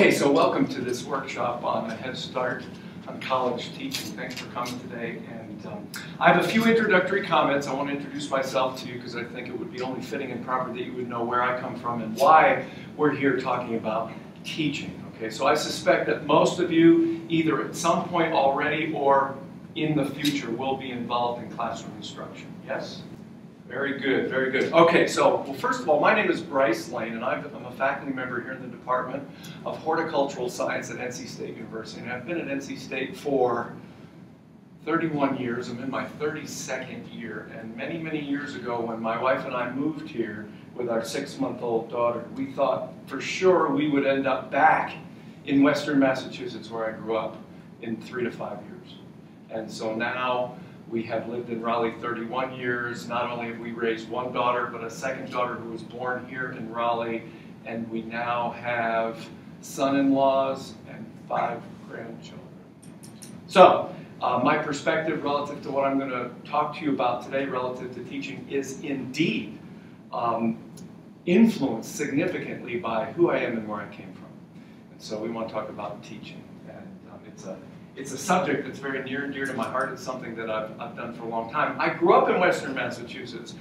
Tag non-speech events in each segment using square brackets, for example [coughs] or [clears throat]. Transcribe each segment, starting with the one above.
Okay, so welcome to this workshop on a Head Start on college teaching. Thanks for coming today. And um, I have a few introductory comments. I want to introduce myself to you because I think it would be only fitting and proper that you would know where I come from and why we're here talking about teaching. Okay, so I suspect that most of you either at some point already or in the future will be involved in classroom instruction. Yes? Very good, very good. Okay, so, well, first of all, my name is Bryce Lane, and I'm a faculty member here in the Department of Horticultural Science at NC State University. And I've been at NC State for 31 years. I'm in my 32nd year. And many, many years ago, when my wife and I moved here with our six-month-old daughter, we thought for sure we would end up back in western Massachusetts, where I grew up, in three to five years. And so now, we have lived in Raleigh 31 years. Not only have we raised one daughter, but a second daughter who was born here in Raleigh. And we now have son-in-laws and five grandchildren. So, uh, my perspective relative to what I'm going to talk to you about today relative to teaching is indeed um, influenced significantly by who I am and where I came from. And so we want to talk about teaching. And um, it's a it's a subject that's very near and dear to my heart. It's something that I've, I've done for a long time. I grew up in Western Massachusetts,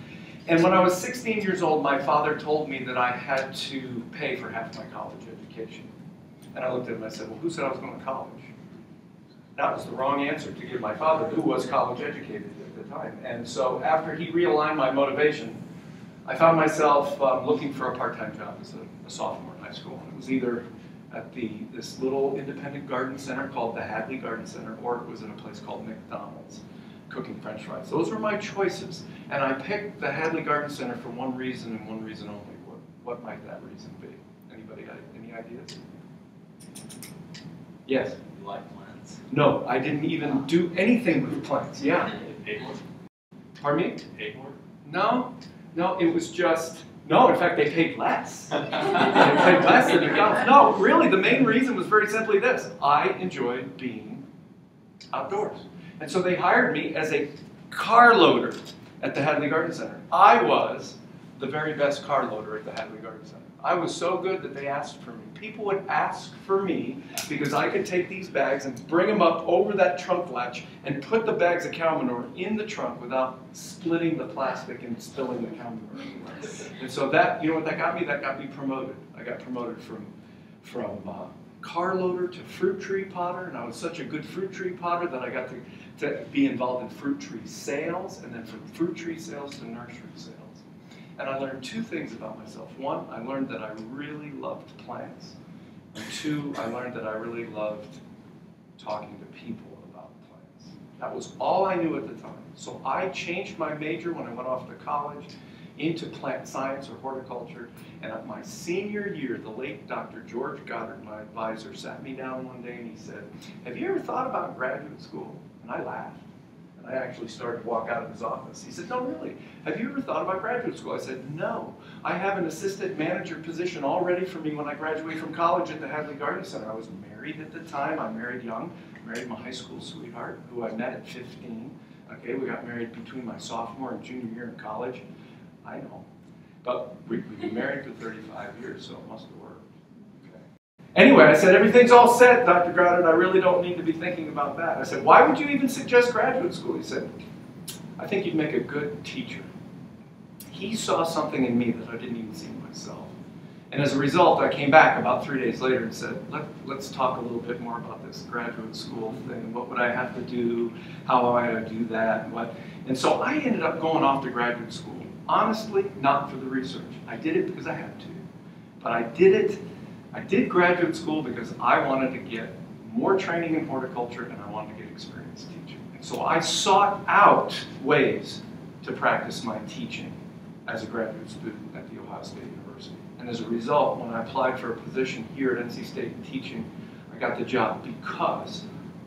and when I was 16 years old, my father told me that I had to pay for half my college education. And I looked at him and I said, well, who said I was going to college? That was the wrong answer to give my father, who was college educated at the time. And so after he realigned my motivation, I found myself um, looking for a part-time job as a, a sophomore in high school. And it was either at the this little independent garden center called the Hadley Garden Center, or it was in a place called McDonald's, cooking French fries. Those were my choices, and I picked the Hadley Garden Center for one reason and one reason only. What what might that reason be? Anybody got any ideas? Yes. You like plants? No, I didn't even do anything with plants. Yeah. Acorn? Pardon me? Acorn? No, no. It was just no, in fact, they paid less. [laughs] they paid less than McDonald's. No, really, the main reason was very simply this. I enjoyed being outdoors. And so they hired me as a car loader at the Hadley Garden Center. I was the very best car loader at the Hadley Garden Center. I was so good that they asked for me. People would ask for me because I could take these bags and bring them up over that trunk latch and put the bags of cow manure in the trunk without splitting the plastic and spilling the cow manure. And so that, you know what that got me? That got me promoted. I got promoted from, from uh, car loader to fruit tree potter, and I was such a good fruit tree potter that I got to, to be involved in fruit tree sales, and then from fruit tree sales to nursery sales. And I learned two things about myself. One, I learned that I really loved plants. And two, I learned that I really loved talking to people about plants. That was all I knew at the time. So I changed my major when I went off to college into plant science or horticulture. And at my senior year, the late Dr. George Goddard, my advisor, sat me down one day and he said, have you ever thought about graduate school? And I laughed. I actually started to walk out of his office. He said, no, really, have you ever thought about graduate school? I said, no. I have an assistant manager position all ready for me when I graduate from college at the Hadley Garden Center. I was married at the time. I married young, married my high school sweetheart, who I met at 15. Okay, we got married between my sophomore and junior year in college. I know. But we've been married for 35 years, so it must have worked. Anyway, I said, everything's all set, Dr. Goddard. I really don't need to be thinking about that. I said, why would you even suggest graduate school? He said, I think you'd make a good teacher. He saw something in me that I didn't even see myself. And as a result, I came back about three days later and said, Let, us talk a little bit more about this graduate school thing. What would I have to do? How am I do that? What? and so I ended up going off to graduate school. Honestly, not for the research. I did it because I had to. But I did it I did graduate school because I wanted to get more training in horticulture and I wanted to get experience teaching. And so I sought out ways to practice my teaching as a graduate student at The Ohio State University. And as a result, when I applied for a position here at NC State in teaching, I got the job because,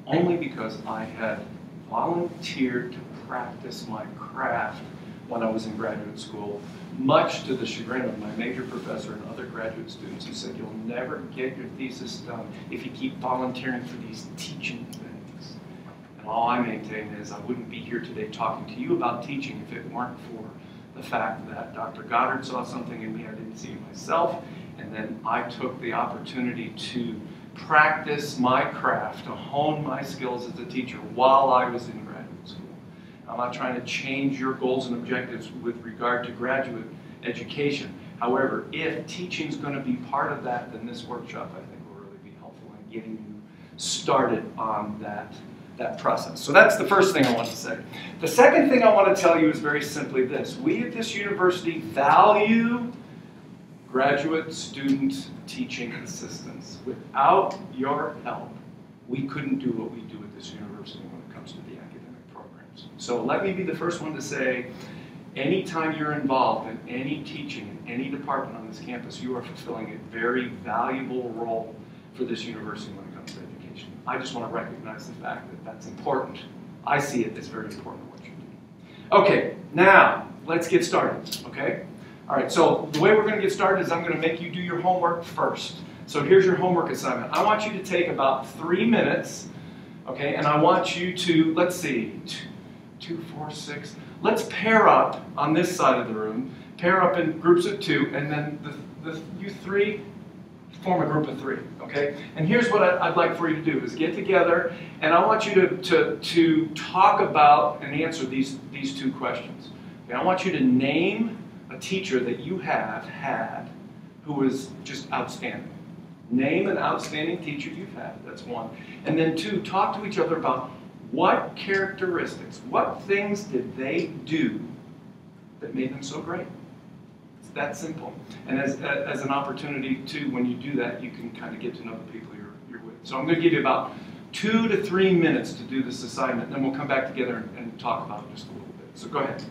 only because I had volunteered to practice my craft when I was in graduate school much to the chagrin of my major professor and other graduate students who said, you'll never get your thesis done if you keep volunteering for these teaching things. And all I maintain is I wouldn't be here today talking to you about teaching if it weren't for the fact that Dr. Goddard saw something in me I didn't see myself, and then I took the opportunity to practice my craft, to hone my skills as a teacher while I was in. I'm not trying to change your goals and objectives with regard to graduate education. However, if teaching is going to be part of that, then this workshop I think will really be helpful in getting you started on that, that process. So that's the first thing I want to say. The second thing I want to tell you is very simply this. We at this university value graduate student teaching assistants. Without your help, we couldn't do what we do at this university when it comes to the academic programs. So let me be the first one to say, anytime you're involved in any teaching in any department on this campus, you are fulfilling a very valuable role for this university when it comes to education. I just want to recognize the fact that that's important. I see it as very important what you do. Okay, now let's get started, okay? All right, so the way we're going to get started is I'm going to make you do your homework first. So here's your homework assignment. I want you to take about three minutes, okay, and I want you to, let's see, two, four, six. Let's pair up on this side of the room, pair up in groups of two, and then the, the you three form a group of three, okay? And here's what I'd like for you to do is get together, and I want you to, to, to talk about and answer these, these two questions. Okay, I want you to name a teacher that you have had who was just outstanding. Name an outstanding teacher you've had, that's one. And then two, talk to each other about what characteristics, what things did they do that made them so great? It's that simple. And as, as an opportunity, too, when you do that, you can kind of get to know the people you're, you're with. So I'm going to give you about two to three minutes to do this assignment, then we'll come back together and, and talk about it just a little bit. So go ahead.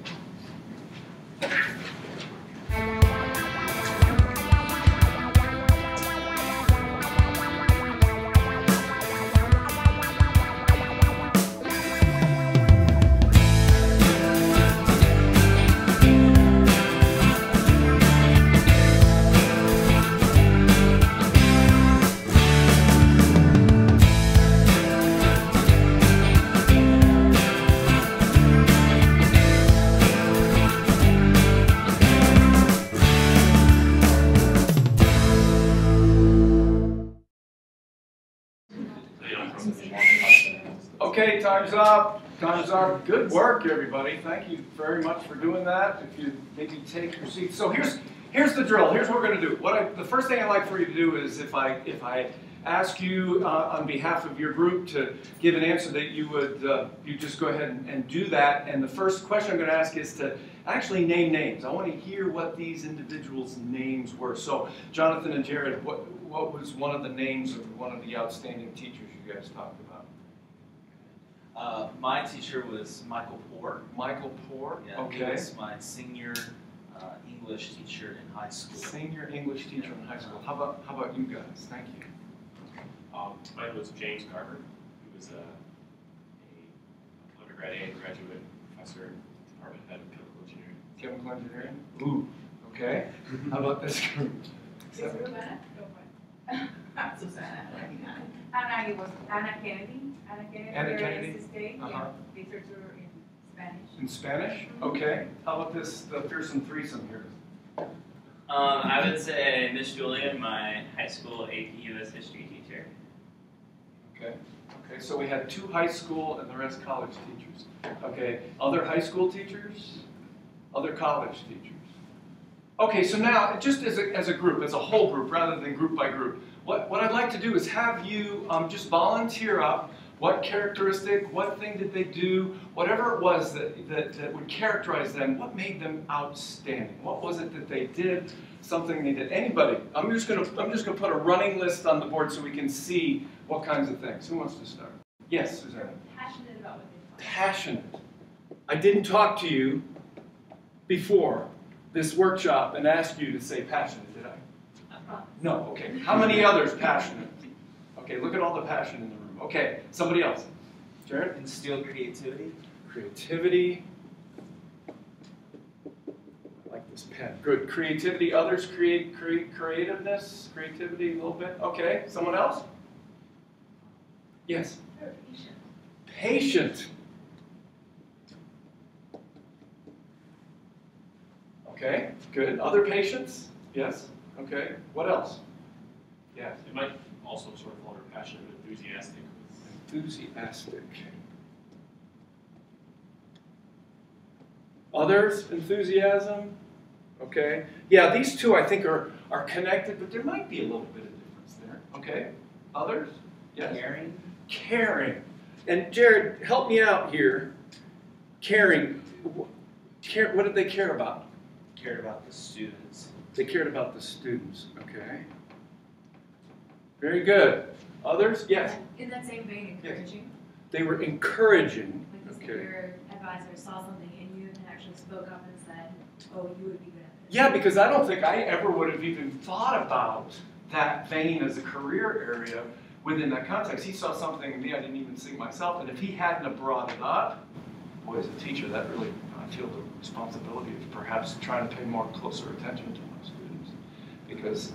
Time's up. Time's up. Good work, everybody. Thank you very much for doing that. If you maybe take your seats. So here's here's the drill. Here's what we're going to do. What I, the first thing I'd like for you to do is if I if I ask you uh, on behalf of your group to give an answer that you would uh, you just go ahead and, and do that. And the first question I'm going to ask is to actually name names. I want to hear what these individuals' names were. So Jonathan and Jared, what what was one of the names of one of the outstanding teachers you guys talked about? Uh, my teacher was Michael Poor. Michael Poor. Yeah, okay. He was my senior uh, English teacher in high school. Senior English teacher in high school. How about how about you guys? Thank you. Um, mine was James Carver. He was a, a undergrad and graduate professor and department head of chemical engineering. Chemical engineering. Ooh. Okay. how about this group? Susanna. Susanna. Anna, it was Anna Kennedy. Anna Kennedy. Anna in Kennedy. Uh-huh. yeah, literature in Spanish. In Spanish? Okay. How about this the fearsome threesome here? Um, I would say Miss Julian, my high school AP US history teacher. Okay. Okay. So we had two high school and the rest college teachers. Okay. Other high school teachers? Other college teachers? Okay, so now, just as a, as a group, as a whole group, rather than group by group, what, what I'd like to do is have you um, just volunteer up what characteristic, what thing did they do, whatever it was that, that, that would characterize them, what made them outstanding? What was it that they did, something they did? Anybody? I'm just gonna, I'm just gonna put a running list on the board so we can see what kinds of things. Who wants to start? Yes, Susanna. Passionate about what they passionate. I didn't talk to you before this workshop and ask you to say passionate, did I? I promise. No, okay. How many others passionate? Okay, look at all the passion in the room. Okay, somebody else. Jared? Instill creativity. Creativity. I like this pen. Good. Creativity. Others create, create creativeness, creativity a little bit. Okay, someone else? Yes. Very patient. Patient. Okay, good. Other patients? Yes? Okay, what else? Yes. It might also sort of fall under passionate, but enthusiastic. Enthusiastic. Others, enthusiasm. Okay. Yeah, these two I think are, are connected, but there might be a little bit of difference there. Okay. Others? Yes. Caring. Caring. And Jared, help me out here. Caring. Care, what did they care about? Cared about the students. They cared about the students. Okay. Very good. Others? Yes. In that same vein, encouraging, They were encouraging. like this, Okay. your advisor saw something in you and actually spoke up and said, oh, you would be good at this. Yeah, because I don't think I ever would have even thought about that vein as a career area within that context. He saw something in me I didn't even see myself, and if he hadn't have brought it up, boy, as a teacher, that really I feel the responsibility of perhaps trying to pay more closer attention to my students, because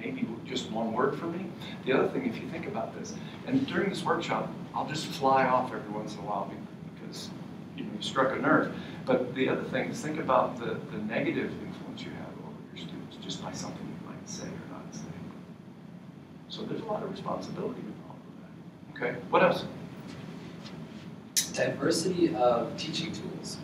maybe just one word for me. The other thing, if you think about this, and during this workshop, I'll just fly off every once in a while because you know you struck a nerve. But the other thing is think about the, the negative influence you have over your students just by something you might say or not say. So there's a lot of responsibility involved with that. Okay, what else? Diversity of teaching tools.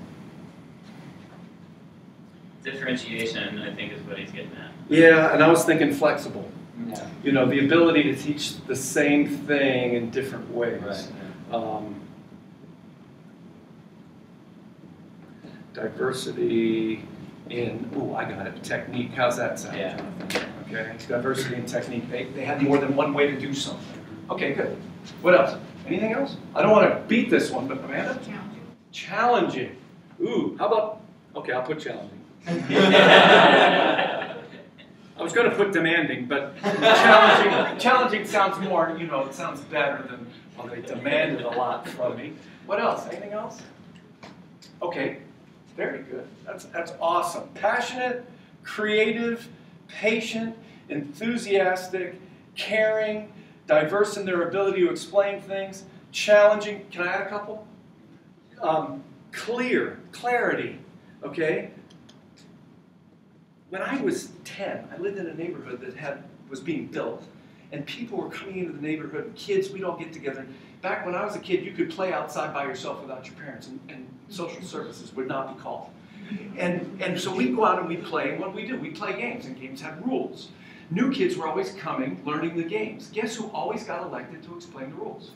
Differentiation, I think, is what he's getting at. Yeah, and I was thinking flexible. Yeah. You know, the ability to teach the same thing in different ways. Right. Um, diversity in, oh, I got it, technique. How's that sound, Yeah. Jonathan? Okay, diversity in technique. They, they had more than one way to do something. Okay, good. What else? Anything else? I don't want to beat this one, but Amanda? Challenging. Challenging. Ooh, how about, okay, I'll put challenging. I was going to put demanding, but challenging, challenging sounds more, you know, it sounds better than, well, they demanded a lot from me. What else? Anything else? Okay, very good. That's, that's awesome. Passionate, creative, patient, enthusiastic, caring, diverse in their ability to explain things, challenging. Can I add a couple? Um, clear, clarity, okay? When I was 10, I lived in a neighborhood that had was being built, and people were coming into the neighborhood, kids, we'd all get together. Back when I was a kid, you could play outside by yourself without your parents, and, and social services would not be called. And, and so we'd go out and we'd play, and what we do, we play games, and games had rules. New kids were always coming, learning the games. Guess who always got elected to explain the rules?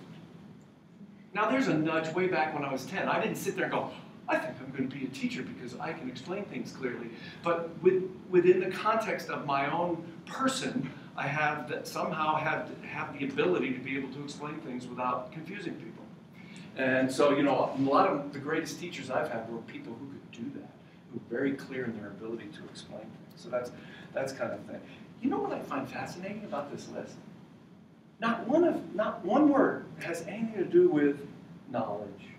Now there's a nudge way back when I was 10. I didn't sit there and go, I think I'm going to be a teacher because I can explain things clearly. But with, within the context of my own person, I have that somehow have, have the ability to be able to explain things without confusing people. And so, you know, a lot of the greatest teachers I've had were people who could do that, who were very clear in their ability to explain things. So that's, that's kind of thing. You know what I find fascinating about this list? Not one of, not one word has anything to do with knowledge.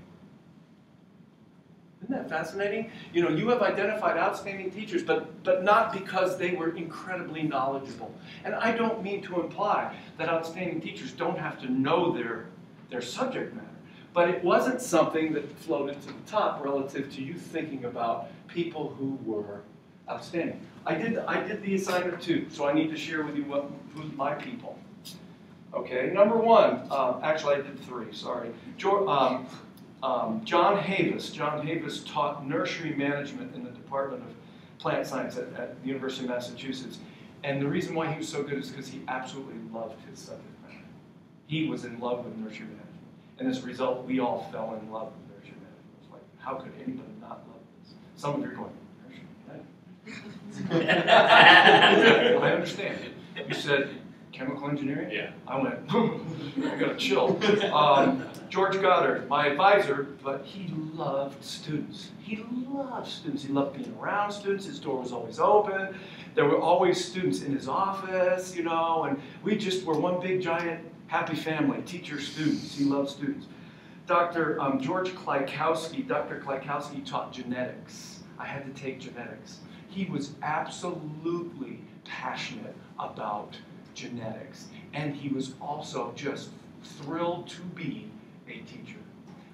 That fascinating? You know, you have identified outstanding teachers, but, but not because they were incredibly knowledgeable. And I don't mean to imply that outstanding teachers don't have to know their, their subject matter. But it wasn't something that floated to the top relative to you thinking about people who were outstanding. I did, I did the assignment too, so I need to share with you what, who's my people. Okay, number one, um, actually I did three, sorry. Jo- um, um, John Havis. John Havis taught nursery management in the Department of Plant Science at, at the University of Massachusetts. And the reason why he was so good is because he absolutely loved his subject matter. He was in love with nursery management. And as a result, we all fell in love with nursery management. It's like, how could anybody not love this? Some of you are going, nursery management? [laughs] I understand. You said chemical engineering? Yeah. I went, [laughs] I got a chill. Um, George Goddard, my advisor, but he loved students. He loved students. He loved being around students. His door was always open. There were always students in his office, you know, and we just were one big giant happy family, teachers, students. He loved students. Dr. Um, George Klykowski, Dr. Klykowski taught genetics. I had to take genetics. He was absolutely passionate about genetics. And he was also just thrilled to be a teacher.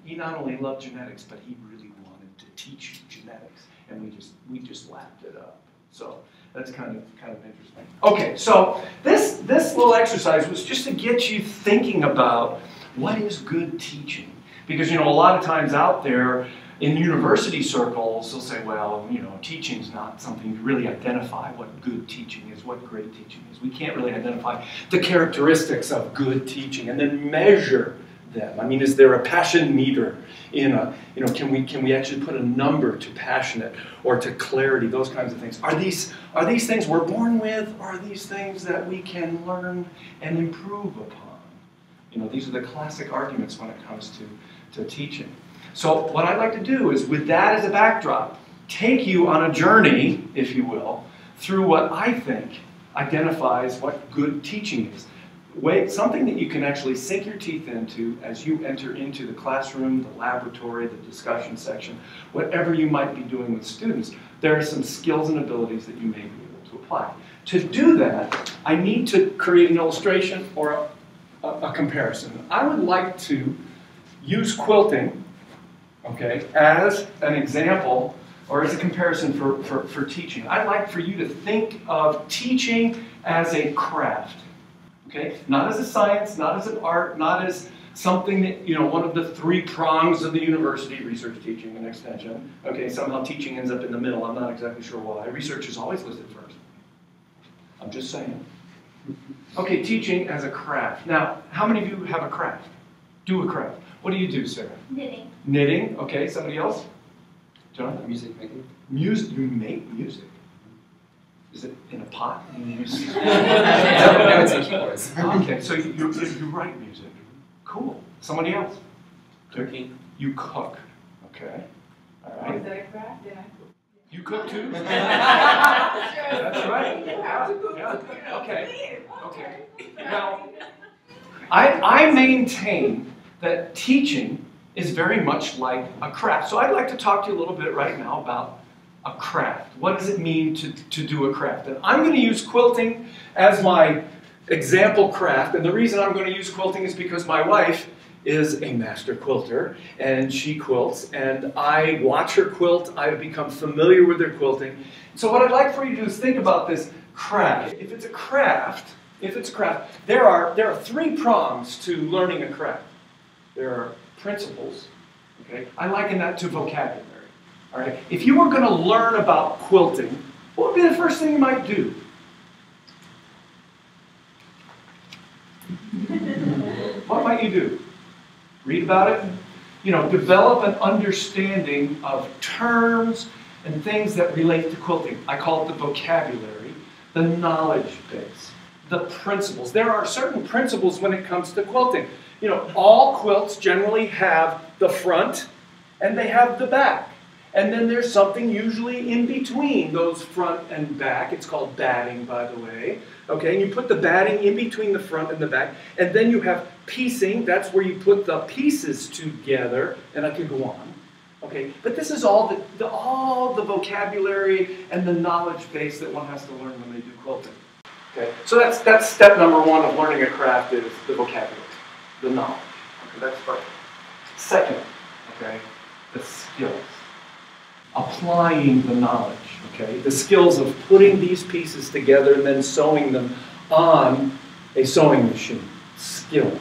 He not only loved genetics, but he really wanted to teach genetics. And we just we just lapped it up. So that's kind of kind of interesting. Okay, so this, this little exercise was just to get you thinking about what is good teaching. Because, you know, a lot of times out there in university circles, they'll say, well, you know, teaching's not something to really identify what good teaching is, what great teaching is. We can't really identify the characteristics of good teaching and then measure them. I mean, is there a passion meter in a, you know, can we, can we actually put a number to passionate or to clarity, those kinds of things? Are these, are these things we're born with? Are these things that we can learn and improve upon? You know, these are the classic arguments when it comes to, to teaching. So what I'd like to do is, with that as a backdrop, take you on a journey, if you will, through what I think identifies what good teaching is. Way, something that you can actually sink your teeth into as you enter into the classroom, the laboratory, the discussion section, whatever you might be doing with students. There are some skills and abilities that you may be able to apply. To do that, I need to create an illustration or a, a, a comparison. I would like to use quilting okay, as an example or as a comparison for, for, for teaching. I'd like for you to think of teaching as a craft, okay? Not as a science, not as an art, not as something that, you know, one of the three prongs of the university, research, teaching, and extension. Okay, somehow teaching ends up in the middle. I'm not exactly sure why. Research is always listed first. I'm just saying. Okay, teaching as a craft. Now, how many of you have a craft? Do a craft. What do you do, Sarah? Knitting. Knitting. Okay, somebody else? Jonathan? Music making. Music. You make music. Is it in a pot? You use- no, no, it's in [laughs] keyboards. okay, so you, you, you write music. Cool. Somebody else? Cooking. You cook. Okay. All Is right. that a craft? Then I cook. You cook too? That's [laughs] That's right. You have to cook. Yeah. Okay. Okay. Okay. Now, I, I maintain that teaching is very much like a craft. So I'd like to talk to you a little bit right now about a craft. What does it mean to, to do a craft? And I'm going to use quilting as my example craft. And the reason I'm going to use quilting is because my wife is a master quilter and she quilts and I watch her quilt. I've become familiar with her quilting. So what I'd like for you to do is think about this craft. If it's a craft, if it's a craft, there are there are three prongs to learning a craft. There are principles. Okay, I liken that to vocabulary. All right, if you were going to learn about quilting, what would be the first thing you might do? what might you do? Read about it. You know, develop an understanding of terms and things that relate to quilting. I call it the vocabulary, the knowledge base, the principles. There are certain principles when it comes to quilting. You know, all quilts generally have the front and they have the back. And then there's something usually in between those front and back. It's called batting, by the way. Okay, and you put the batting in between the front and the back. And then you have piecing. That's where you put the pieces together. And I could go on. Okay, but this is all the, the all the vocabulary and the knowledge base that one has to learn when they do quilting. Okay, so that's that's step number one of learning a craft is the vocabulary, the knowledge. Okay, that's first. Second, okay, the skills. Applying the knowledge, okay? The skills of putting these pieces together and then sewing them on a sewing machine. Skills.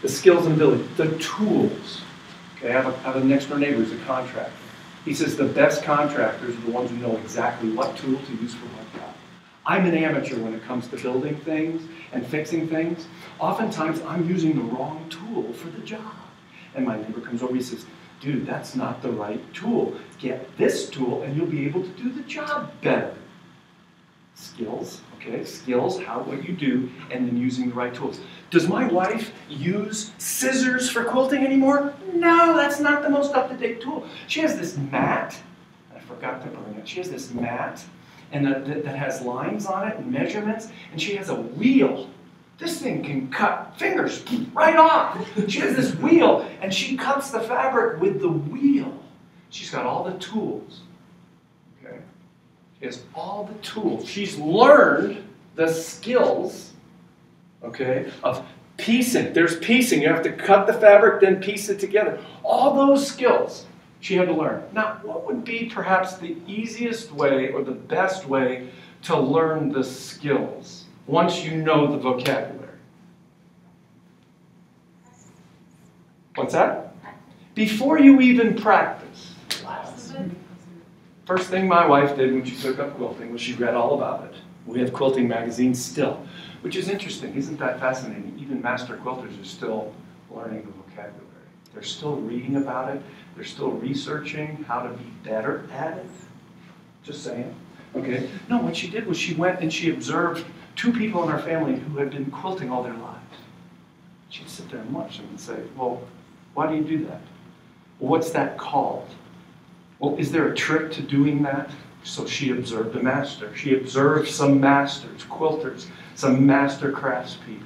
The skills and ability. The tools. Okay, I have a, I have a next door neighbor who's a contractor. He says the best contractors are the ones who know exactly what tool to use for what. I'm an amateur when it comes to building things and fixing things. Oftentimes, I'm using the wrong tool for the job. And my neighbor comes over, he says, dude, that's not the right tool. Get this tool and you'll be able to do the job better. Skills, okay, skills, how, what you do, and then using the right tools. Does my wife use scissors for quilting anymore? No, that's not the most up-to-date tool. She has this mat, I forgot to bring it, she has this mat and that, that, has lines on it and measurements, and she has a wheel. This thing can cut fingers right off. She has this wheel, and she cuts the fabric with the wheel. She's got all the tools. Okay? She has all the tools. She's learned the skills, okay, of piecing. There's piecing. You have to cut the fabric, then piece it together. All those skills she had to learn. Now, what would be perhaps the easiest way or the best way to learn the skills once you know the vocabulary? What's that? Before you even practice. First thing my wife did when she took up quilting was she read all about it. We have quilting magazines still, which is interesting. Isn't that fascinating? Even master quilters are still learning the vocabulary. They're still reading about it. They're still researching how to be better at it. Just saying. Okay. No, what she did was she went and she observed two people in our family who had been quilting all their lives. She'd sit there and watch them and say, Well, why do you do that? Well, what's that called? Well, is there a trick to doing that? So she observed a master. She observed some masters, quilters, some master craftspeople.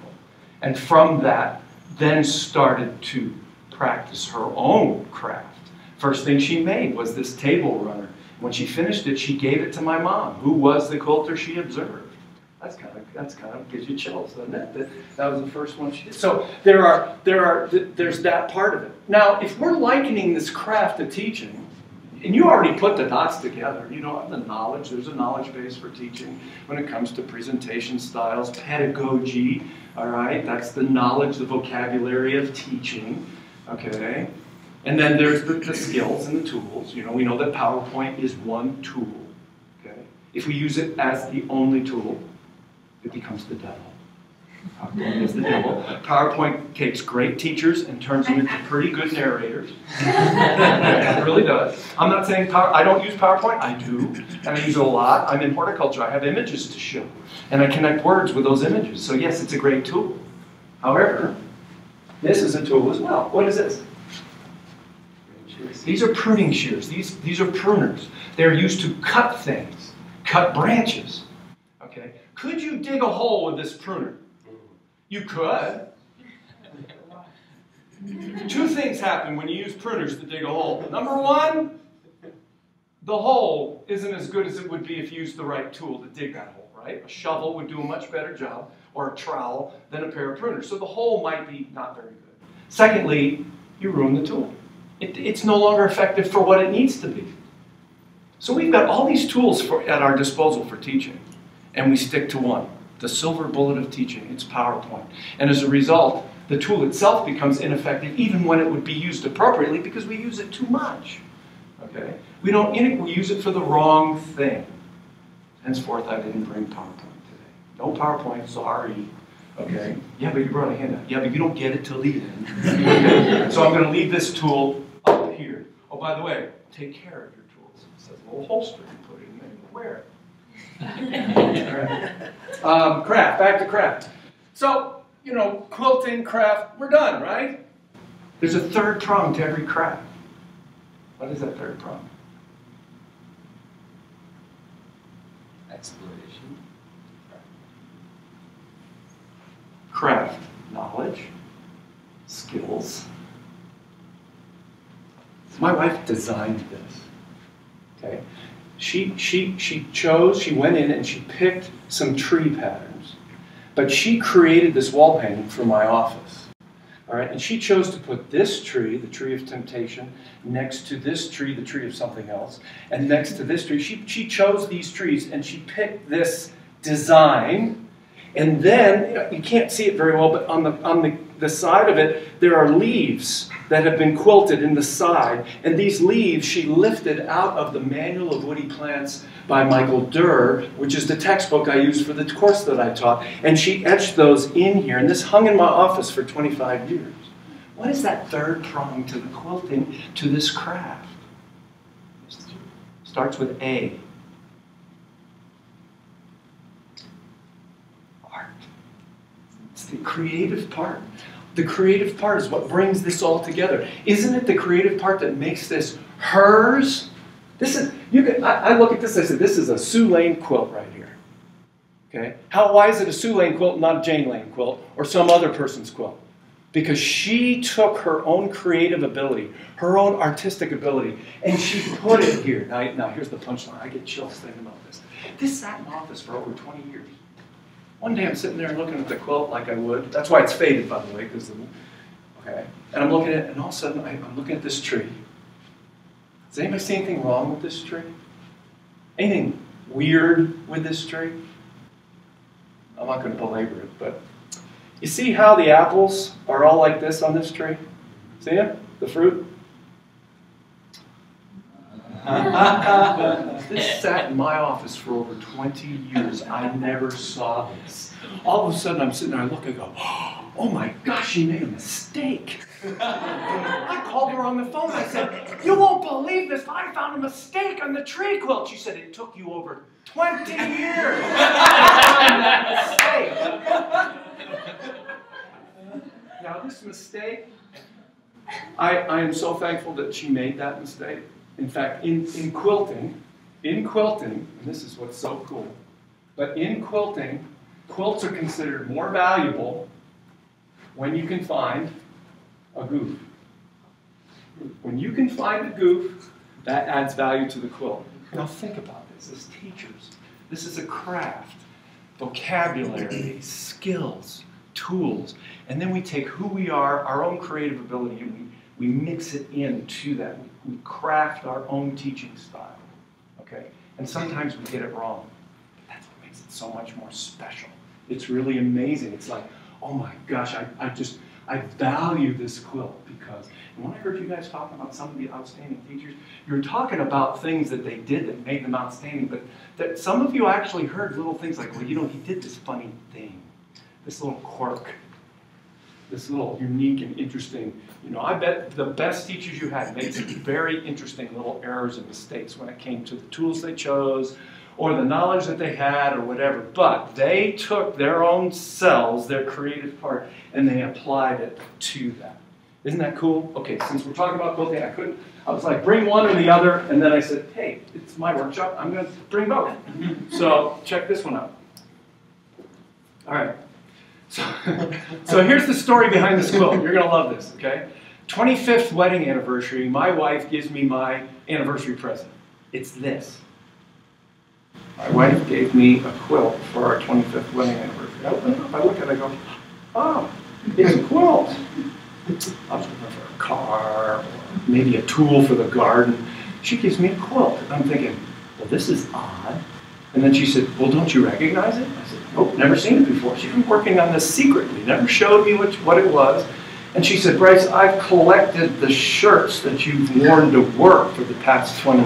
And from that, then started to practice her own craft. First thing she made was this table runner. When she finished it, she gave it to my mom, who was the quilter she observed. That's kind of that's kind of gives you chills, doesn't it? That, that was the first one she did. So there are there are there's that part of it. Now, if we're likening this craft to teaching, and you already put the dots together. You know the knowledge. There's a knowledge base for teaching when it comes to presentation styles, pedagogy. All right, that's the knowledge, the vocabulary of teaching. Okay, and then there's the, the skills and the tools. You know, we know that PowerPoint is one tool. Okay, if we use it as the only tool, it becomes the devil. PowerPoint is the devil. PowerPoint takes great teachers and turns them into pretty good narrators. it really does. I'm not saying power, I don't use PowerPoint. I do, and I use it a lot. I'm in horticulture. I have images to show, and I connect words with those images. So yes, it's a great tool. However, this is a tool as well. What is this? These are pruning shears. These, these are pruners. They're used to cut things, cut branches. Okay? Could you dig a hole with this pruner? You could. Two things happen when you use pruners to dig a hole. Number one, the hole isn't as good as it would be if you used the right tool to dig that hole, right? A shovel would do a much better job, or a trowel, than a pair of pruners. So the hole might be not very good. Secondly, you ruin the tool. It, it's no longer effective for what it needs to be. So we've got all these tools for, at our disposal for teaching, and we stick to one the silver bullet of teaching. It's PowerPoint. And as a result, the tool itself becomes ineffective even when it would be used appropriately because we use it too much. Okay? We don't we use it for the wrong thing. Henceforth, I didn't bring PowerPoint today. No PowerPoint, sorry. Okay? Yeah, but you brought a handout. Yeah, but you don't get it till the end. Okay? So I'm going to leave this tool by the way, take care of your tools. It says a little holster. You put it in there, you wear it. [laughs] um, craft, back to craft. So, you know, quilting, craft, we're done, right? There's a third prong to every craft. What is that third prong? Exploration. Craft, knowledge, skills. My wife designed this. Okay? She, she, she chose, she went in and she picked some tree patterns. But she created this wall painting for my office. All right, and she chose to put this tree, the tree of temptation, next to this tree, the tree of something else, and next to this tree. She, she chose these trees and she picked this design. And then, you can't see it very well, but on the, on the, the side of it, there are leaves that have been quilted in the side. And these leaves she lifted out of the Manual of Woody Plants by Michael Dirr, which is the textbook I used for the course that I taught. And she etched those in here. And this hung in my office for 25 years. What is that third prong to the quilting, to this craft? Starts with A. Art. It's the creative part. The creative part is what brings this all together. Isn't it the creative part that makes this hers? This is you can I, I look at this, I say, this is a Sue Lane quilt right here. Okay? How why is it a Sue Lane quilt, not a Jane Lane quilt, or some other person's quilt? Because she took her own creative ability, her own artistic ability, and she put it here. Now, now here's the punchline. I get chills thinking about this. This sat in office for over 20 years. One day I'm sitting there looking at the quilt like I would. That's why it's faded, by the way, because the okay. And I'm looking at it, and all of a sudden I, I'm looking at this tree. Does anybody see anything wrong with this tree? Anything weird with this tree? I'm not going to belabor it, but you see how the apples are all like this on this tree? See it? The fruit? [laughs] This sat in my office for over 20 years. I never saw this. All of a sudden, I'm sitting there, I look, I go, [gasps] oh my gosh, she made a mistake. [laughs] I called her on the phone. I said, You won't believe this. I found a mistake on the tree quilt. She said, It took you over 20 years. to find that mistake." Now, this mistake, I, I am so thankful that she made that mistake. In fact, in, in quilting, in quilting, and this is what's so cool, but in quilting, quilts are considered more valuable when you can find a goof. When you can find a goof, that adds value to the quilt. Now think about this as teachers. This is a craft, vocabulary, skills, tools, and then we take who we are, our own creative ability, and we, we mix it into that. We, we craft our own teaching style. Okay? And sometimes we get it wrong. But that's what makes it so much more special. It's really amazing. It's like, oh my gosh, I, I just I value this quilt because and when I heard you guys talking about some of the outstanding teachers, you're talking about things that they did that made them outstanding, but that some of you actually heard little things like, well, you know, he did this funny thing, this little quirk, this little unique and interesting. You know, I bet the best teachers you had made some very interesting little errors and mistakes when it came to the tools they chose or the knowledge that they had or whatever. But they took their own selves, their creative part, and they applied it to that. Isn't that cool? Okay, since we're talking about quilting, I couldn't, I was like, bring one or the other, and then I said, hey, it's my workshop, I'm gonna bring both. So check this one out. All right. So, [laughs] so here's the story behind this quilt. You're gonna love this, okay? 25th wedding anniversary, my wife gives me my anniversary present. It's this. My wife gave me a quilt for our 25th wedding anniversary. I open it up, I look at it, I go, oh, it's a quilt. I was looking for a car, or maybe a tool for the garden. She gives me a quilt. I'm thinking, well, this is odd. And then she said, well, don't you recognize it? I said, nope, never seen it before. She's been working on this secretly, never showed me what, what it was. And she said, Bryce, I've collected the shirts that you've worn to work for the past 20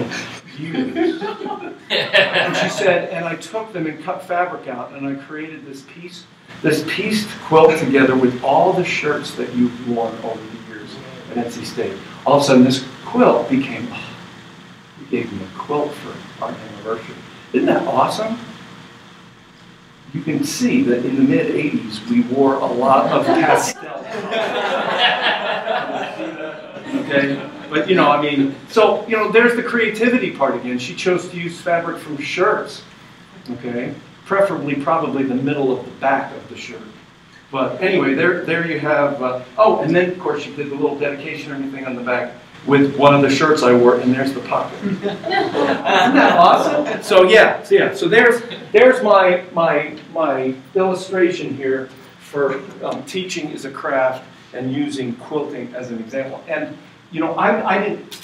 years. and she said, and I took them and cut fabric out, and I created this piece, this pieced quilt together with all the shirts that you've worn over the years at NC State. All of a sudden, this quilt became, oh, you gave me a quilt for our anniversary. Isn't that awesome? You can see that in the mid 80s, we wore a lot of pastel. [laughs] okay? But you know, I mean, so you know, there's the creativity part again. She chose to use fabric from shirts, okay, preferably probably the middle of the back of the shirt. But anyway, there, there you have. Uh, oh, and then of course she did the little dedication or anything on the back with one of the shirts I wore, and there's the pocket. [laughs] Isn't that awesome? So yeah, so yeah, so there's there's my my my illustration here for um, teaching is a craft and using quilting as an example. And you know, I, I didn't,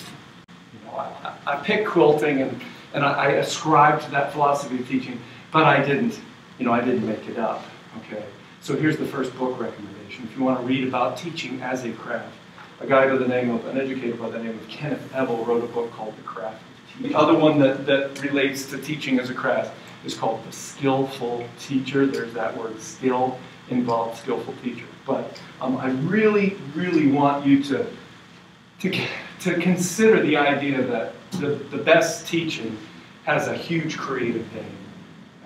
you know, I, I picked quilting and, and I, I ascribed to that philosophy of teaching, but I didn't, you know, I didn't make it up, okay? So here's the first book recommendation. If you want to read about teaching as a craft, a guy by the name of, an educator by the name of Kenneth Eble wrote a book called The Craft of Teaching. The other one that, that relates to teaching as a craft is called The Skillful Teacher. There's that word skill involved, skillful teacher. But um, I really, really want you to to, to consider the idea that the, the best teaching has a huge creative vein,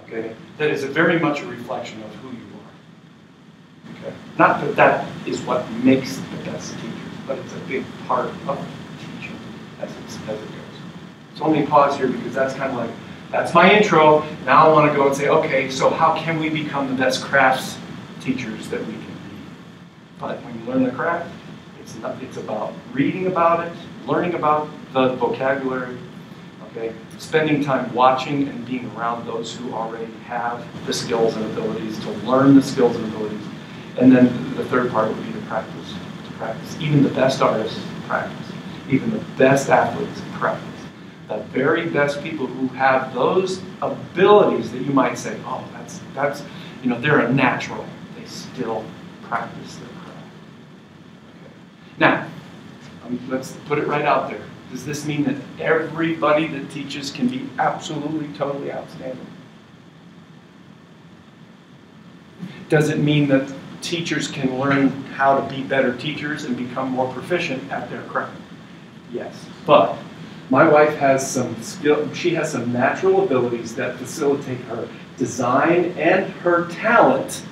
okay? That is very much a reflection of who you are, okay? Not that that is what makes the best teachers, but it's a big part of teaching as, it's, as it goes. So let me pause here because that's kind of like, that's my intro. Now I want to go and say, okay, so how can we become the best crafts teachers that we can be? But when you learn the craft, it's, not, it's about reading about it, learning about the vocabulary, okay? Spending time watching and being around those who already have the skills and abilities to learn the skills and abilities. And then the third part would be to practice, practice. Even the best artists practice. Even the best athletes practice. the very best people who have those abilities that you might say, oh, that's, that's, you know, they're a natural. They still practice their craft. Okay. Now, um, let's put it right out there. Does this mean that everybody that teaches can be absolutely, totally outstanding? Does it mean that teachers can learn how to be better teachers and become more proficient at their craft? Yes. But my wife has some skill, she has some natural abilities that facilitate her design and her talent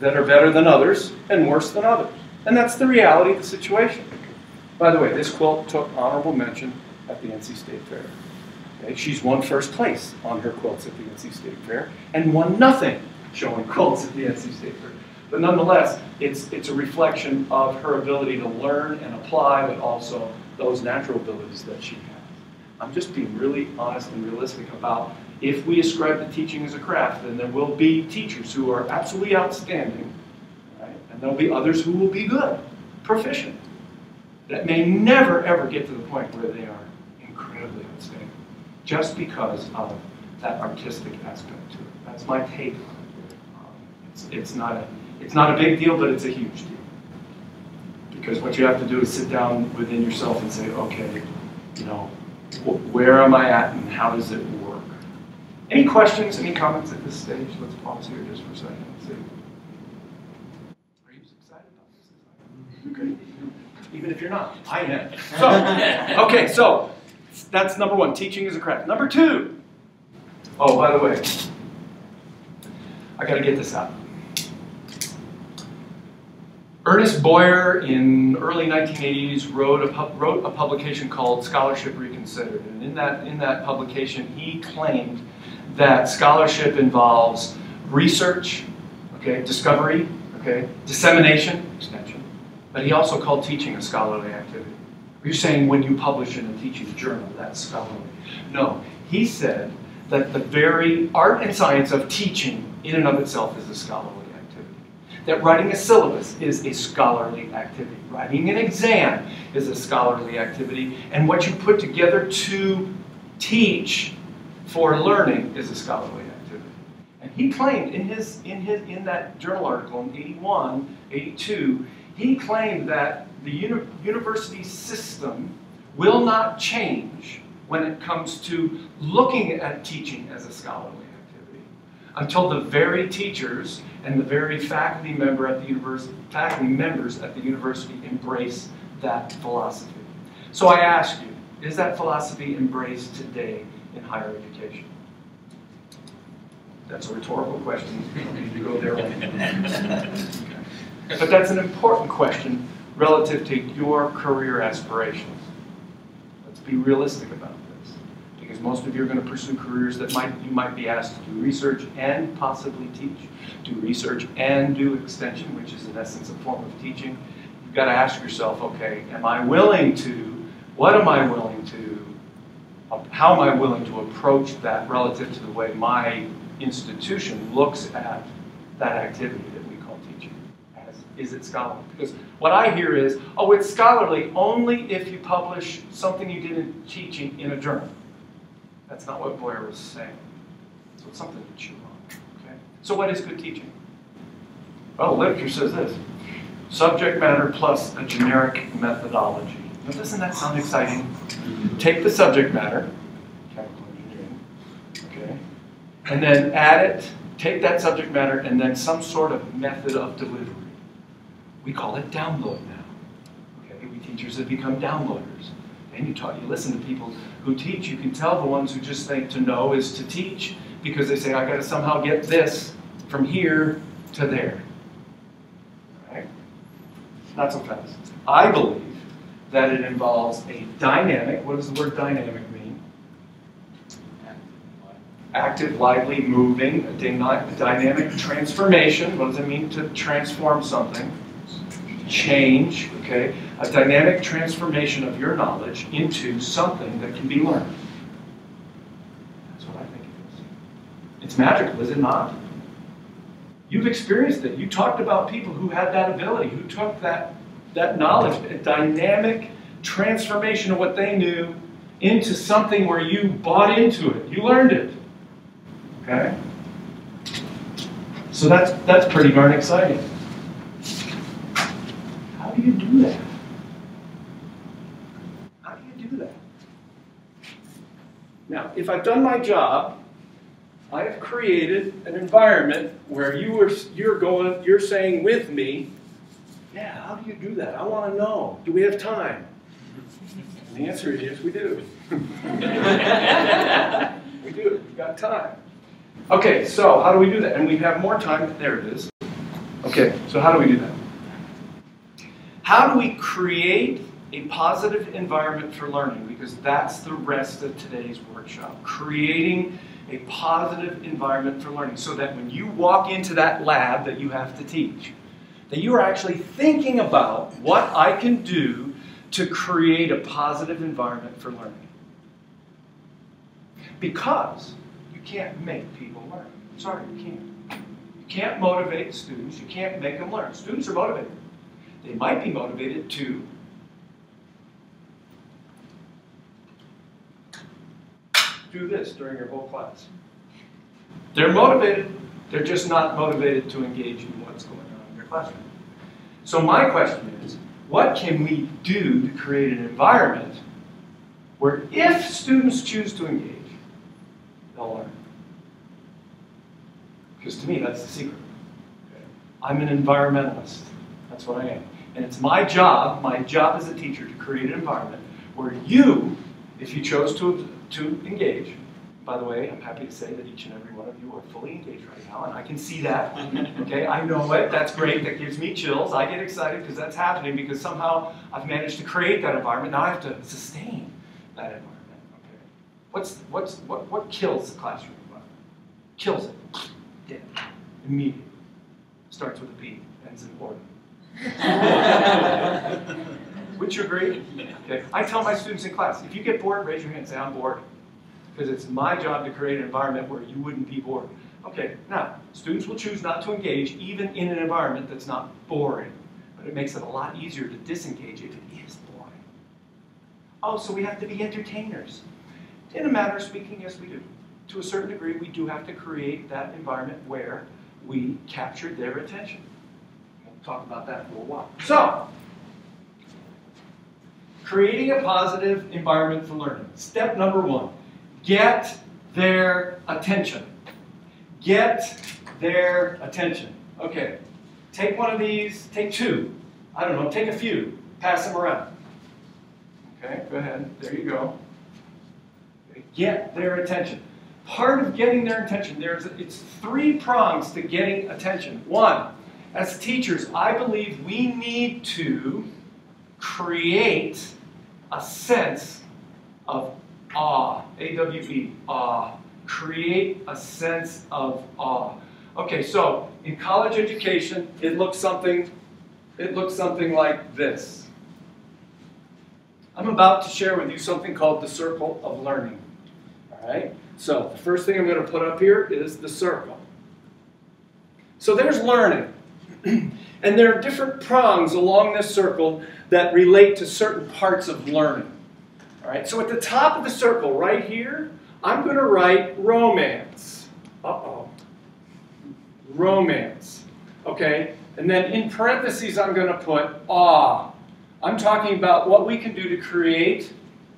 that are better than others and worse than others. And that's the reality of the situation. By the way, this quilt took honorable mention at the NC State Fair. Okay, she's won first place on her quilts at the NC State Fair and won nothing showing quilts at the NC State Fair. But nonetheless, it's, it's a reflection of her ability to learn and apply, but also those natural abilities that she has. I'm just being really honest and realistic about if we ascribe to teaching as a craft, then there will be teachers who are absolutely outstanding, right? and there'll be others who will be good, proficient, that may never ever get to the point where they are incredibly outstanding, just because of that artistic aspect to it. That's my take it's, it's, not a, it's not a big deal, but it's a huge deal. Because what you have to do is sit down within yourself and say, okay, you know, where am I at and how does it work? Any questions, any comments at this stage? Let's pause here just for a second and see. Are you excited about this? Okay. Even if you're not, I am. So, okay, so that's number one. Teaching is a craft. Number two. Oh, by the way, I got to get this out. Ernest Boyer in early 1980s wrote a, wrote a publication called Scholarship Reconsidered. And in that, in that publication, he claimed that scholarship involves research, okay, discovery, okay, dissemination, extension, but he also called teaching a scholarly activity. You're you saying when you publish in a teaching journal, that's scholarly? No. He said that the very art and science of teaching in and of itself is a scholarly. That writing a syllabus is a scholarly activity. Writing an exam is a scholarly activity. And what you put together to teach for learning is a scholarly activity. And he claimed in his in his in that journal article in 81, 82, he claimed that the uni- university system will not change when it comes to looking at teaching as a scholarly until the very teachers and the very faculty member at the university, faculty members at the university embrace that philosophy. So I ask you, is that philosophy embraced today in higher education? That's a rhetorical question. You don't need to go there. [laughs] But that's an important question relative to your career aspirations. Let's be realistic about this. Because most of you are going to pursue careers that might you might be asked to do research and possibly teach. Do research and do extension, which is in essence a form of teaching. You've got to ask yourself, okay, am I willing to, what am I willing to, how am I willing to approach that relative to the way my institution looks at that activity that we call teaching? As, is it scholarly? Because what I hear is, oh, it's scholarly only if you publish something you did in teaching in a journal. That's not what Blair was saying. So it's something to chew on. Okay? So what is good teaching? Well, literature says this. Subject matter plus a generic methodology. Now, doesn't that sound exciting? Take the subject matter, chemical engineering, okay, and then add it, take that subject matter, and then some sort of method of delivery. We call it download now. Okay, we teachers have become downloaders. You talk, you listen to people who teach, you can tell the ones who just think to know is to teach because they say, I gotta somehow get this from here to there. Right? Not so fast. I believe that it involves a dynamic, what does the word dynamic mean? Active, lively, moving, a dynamic transformation. What does it mean to transform something? Change, okay? A dynamic transformation of your knowledge into something that can be learned. That's what I think it is. It's magical, is it not? You've experienced it. You talked about people who had that ability, who took that, that knowledge, a dynamic transformation of what they knew, into something where you bought into it. You learned it. Okay? So that's that's pretty darn exciting. How do you do that? How do you do that? Now, if I've done my job, I have created an environment where you were you're going, you're saying with me, yeah, how do you do that? I want to know. Do we have time? And the answer is yes, we do. [laughs] we do. We've got time. Okay, so how do we do that? And we have more time. There it is. Okay, so how do we do that? How do we create a positive environment for learning? Because that's the rest of today's workshop. Creating a positive environment for learning so that when you walk into that lab that you have to teach, that you are actually thinking about what I can do to create a positive environment for learning. Because you can't make people learn. Sorry, you can't. You can't motivate students. You can't make them learn. Students are motivated. They might be motivated to do this during your whole class. They're motivated. They're just not motivated to engage in what's going on in your classroom. So my question is, what can we do to create an environment where if students choose to engage, they'll learn? Because to me, that's the secret. I'm an environmentalist. That's what I am. And it's my job, my job as a teacher, to create an environment where you, if you chose to, to engage, by the way, I'm happy to say that each and every one of you are fully engaged right now, and I can see that. [laughs] Okay, I know it. That's great. That gives me chills. I get excited because that's happening because somehow I've managed to create that environment. Now I have to sustain that environment. Okay, what's what's what what kills the classroom environment? Kills it. Dead. Immediately. Starts with a P. Ends in order. [laughs] Would you agree? Okay. I tell my students in class, if you get bored, raise your hand and say, I'm bored because it's my job to create an environment where you wouldn't be bored. Okay, now, students will choose not to engage even in an environment that's not boring, but it makes it a lot easier to disengage if it is boring. Oh, so we have to be entertainers. In a manner of speaking, yes, we do. To a certain degree, we do have to create that environment where we capture their attention. We'll talk about that for a while. So, creating a positive environment for learning. Step number one Get their attention. Get their attention. Okay, take one of these, take two. I don't know, take a few, pass them around. Okay, go ahead. There you go. Get their attention. Part of getting their attention, there's it's three prongs to getting attention. One, as teachers, I believe we need to create a sense of awe. A-W-E, awe. Create a sense of awe. Okay, so in college education, it looks something, it looks something like this. I'm about to share with you something called the circle of learning. All right? So the first thing I'm going to put up here is the circle. So there's learning. [clears throat] and there are different prongs along this circle that relate to certain parts of learning. All right, so at the top of the circle right here, I'm going to write romance. Uh-oh. Romance. Okay, and then in parentheses, I'm going to put awe. I'm talking about what we can do to create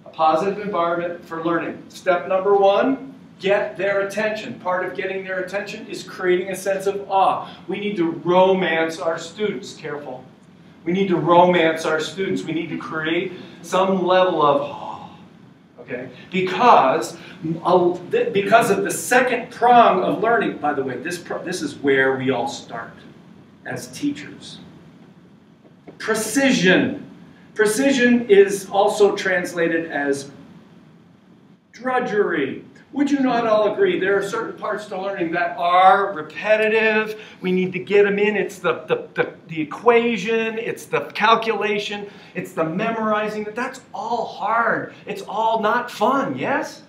a positive environment for learning. Step number one, get their attention. Part of getting their attention is creating a sense of awe. We need to romance our students. Careful. We need to romance our students. We need to create some level of awe. okay? Because, because of the second prong of learning, by the way, this, this is where we all start as teachers. Precision. Precision is also translated as drudgery. Would you not all agree there are certain parts to learning that are repetitive? We need to get them in. It's the, the, the, the equation, it's the calculation, it's the memorizing. That's all hard. It's all not fun, yes?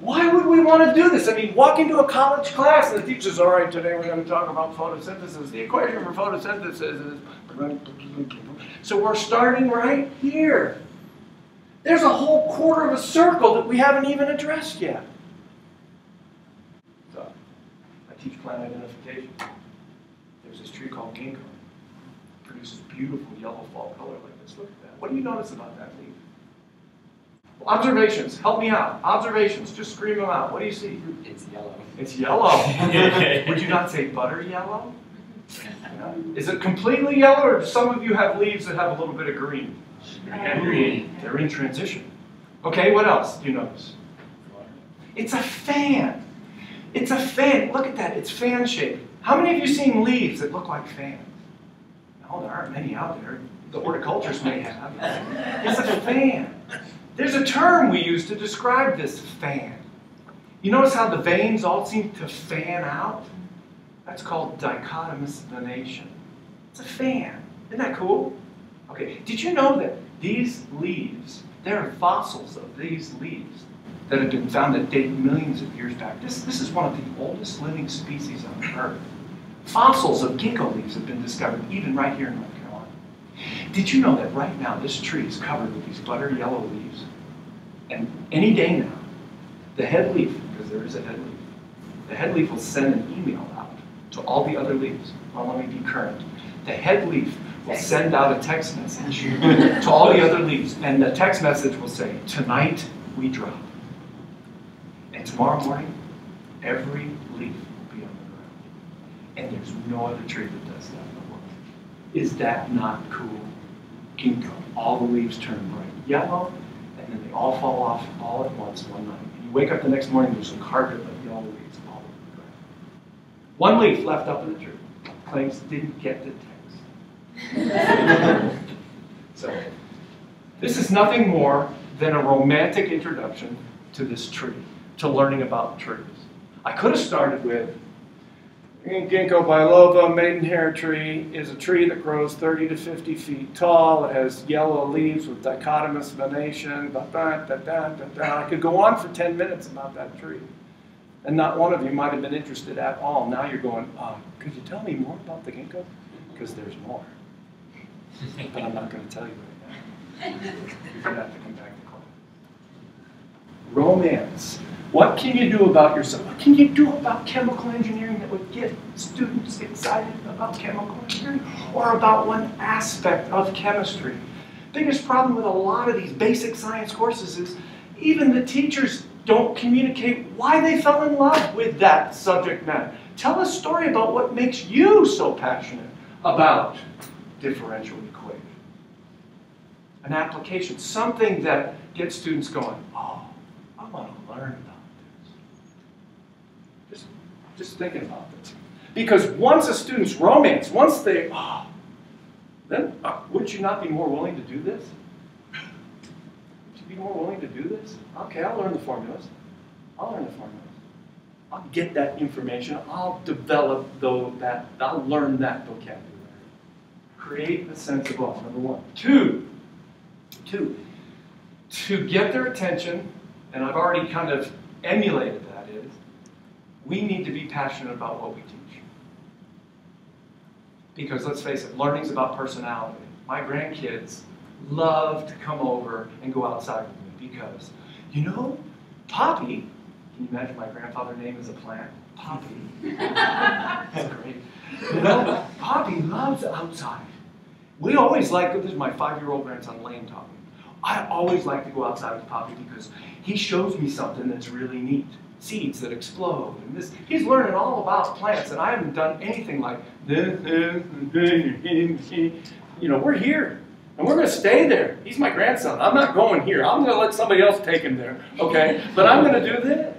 Why would we want to do this? I mean, walk into a college class and the teacher's, all right, today we're going to talk about photosynthesis. The equation for photosynthesis is. So we're starting right here. There's a whole quarter of a circle that we haven't even addressed yet. So, I teach plant identification. There's this tree called ginkgo. It produces beautiful yellow fall color like this. Look at that. What do you notice about that leaf? Observations. Help me out. Observations. Just scream them out. What do you see? It's yellow. It's yellow. [laughs] Would you not say butter yellow? Yeah. Is it completely yellow, or some of you have leaves that have a little bit of green? Green. They're in transition. Okay, what else do you notice? It's a fan. It's a fan. Look at that. It's fan shaped. How many of you seen leaves that look like fans? No, there aren't many out there. The horticulturists may have. It's a fan. There's a term we use to describe this fan. You notice how the veins all seem to fan out? That's called dichotomous venation. It's a fan. Isn't that cool? Okay, did you know that these leaves, there are fossils of these leaves that have been found that date millions of years back. This, this is one of the oldest living species on Earth. Fossils of ginkgo leaves have been discovered even right here in North Carolina. Did you know that right now this tree is covered with these butter yellow leaves? And any day now, the head leaf, because there is a head leaf, the head leaf will send an email out to all the other leaves. Well, let me be current. The head leaf will send out a text message [laughs] to all the other leaves, and the text message will say, Tonight we drop. And tomorrow morning, every leaf will be on the ground. And there's no other tree that does that in the world. Is that not cool? Ginkgo. All the leaves turn bright yellow, and then they all fall off all at once one night. And you wake up the next morning, there's a carpet of yellow leaves all over the ground. One leaf left up in the tree claims didn't get the. [laughs] so, this is nothing more than a romantic introduction to this tree, to learning about trees. I could have started with Ginkgo biloba, maidenhair tree, is a tree that grows 30 to 50 feet tall. It has yellow leaves with dichotomous venation. I could go on for 10 minutes about that tree. And not one of you might have been interested at all. Now you're going, um, could you tell me more about the ginkgo? Because there's more. [laughs] But I'm not going to tell you right now. You're going to have to come back to class. Romance. What can you do about yourself? What can you do about chemical engineering that would get students excited about chemical engineering or about one aspect of chemistry? Biggest problem with a lot of these basic science courses is even the teachers don't communicate why they fell in love with that subject matter. Tell a story about what makes you so passionate about differential. An application, something that gets students going, oh, I want to learn about this. Just, just thinking about this. Because once a student's romance, once they, oh, then uh, would you not be more willing to do this? Would you be more willing to do this? Okay, I'll learn the formulas. I'll learn the formulas. I'll get that information. I'll develop though that. I'll learn that vocabulary. Create a sense of awe. Number one. Two. Two. To get their attention, and I've already kind of emulated that is, we need to be passionate about what we teach. Because let's face it, learning's about personality. My grandkids love to come over and go outside with me because, you know, Poppy, can you imagine my grandfather name is a plant? Poppy. [laughs] That's great. You know, Poppy loves outside. We always like, this is my five-year-old grandson Lane talking. I always like to go outside with Poppy because he shows me something that's really neat. Seeds that explode. And this, he's learning all about plants, and I haven't done anything like this. You know, we're here. And we're going to stay there. He's my grandson. I'm not going here. I'm going to let somebody else take him there. Okay? But I'm going to do this.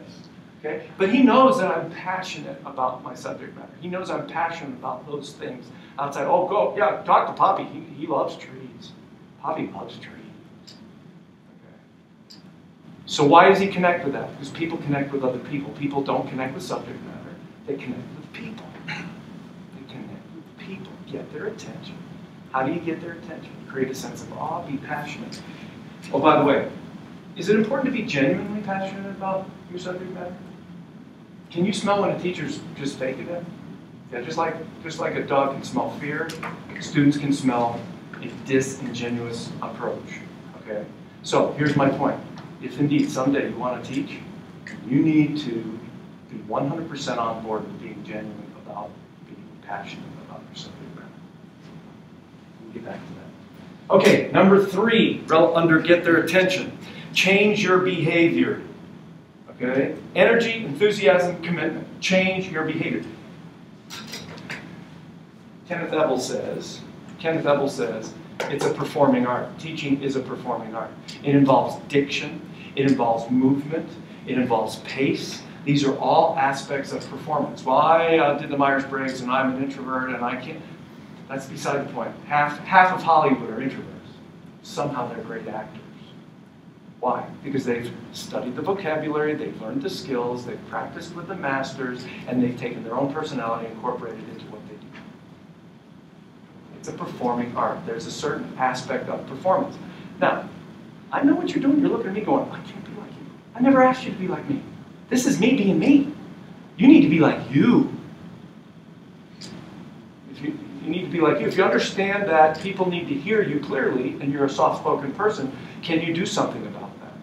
Okay? But he knows that I'm passionate about my subject matter. He knows I'm passionate about those things outside. Oh, go, yeah, talk to Poppy. He, he loves trees. Poppy loves trees. So why does he connect with that? Because people connect with other people. People don't connect with subject matter. They connect with people. They connect with people. Get their attention. How do you get their attention? Create a sense of awe, be passionate. Oh, by the way, is it important to be genuinely passionate about your subject matter? Can you smell when a teacher's just faking it? Yeah, just like just like a dog can smell fear, students can smell a disingenuous approach. Okay? So here's my point. If indeed someday you want to teach, you need to be 100% on board with being genuine about being passionate about your subject matter. We'll get back to that. Okay, number three, under get their attention. Change your behavior. Okay? Energy, enthusiasm, commitment. Change your behavior. Kenneth Eble says, Kenneth Eble says, it's a performing art. Teaching is a performing art. It involves diction, it involves movement, it involves pace. These are all aspects of performance. Well, I uh, did the Myers-Briggs and I'm an introvert and I can't. That's beside the point. Half, half of Hollywood are introverts. Somehow they're great actors. Why? Because they've studied the vocabulary, they've learned the skills, they've practiced with the masters, and they've taken their own personality and incorporated it into what they do. It's a performing art. There's a certain aspect of performance. Now, I know what you're doing. You're looking at me going, I can't be like you. I never asked you to be like me. This is me being me. You need to be like you. You, you need to be like you. If you understand that people need to hear you clearly and you're a soft spoken person, can you do something about that?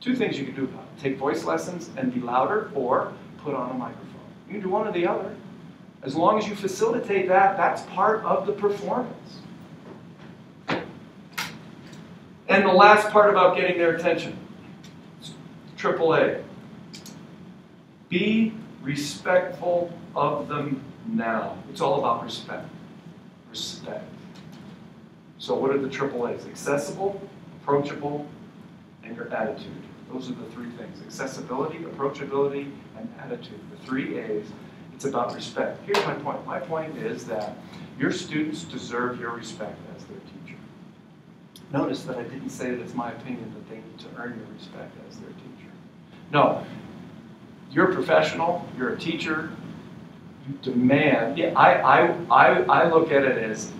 Two things you can do about it take voice lessons and be louder, or put on a microphone. You can do one or the other. As long as you facilitate that, that's part of the performance. And the last part about getting their attention triple A. Be respectful of them now. It's all about respect. Respect. So, what are the triple A's? Accessible, approachable, and your attitude. Those are the three things accessibility, approachability, and attitude. The three A's. It's about respect. Here's my point. My point is that your students deserve your respect as teacher. Notice that I didn't say that it's my opinion that they need to earn your respect as their teacher. No, you're a professional, you're a teacher, you demand, yeah, I, I, I, I look at it as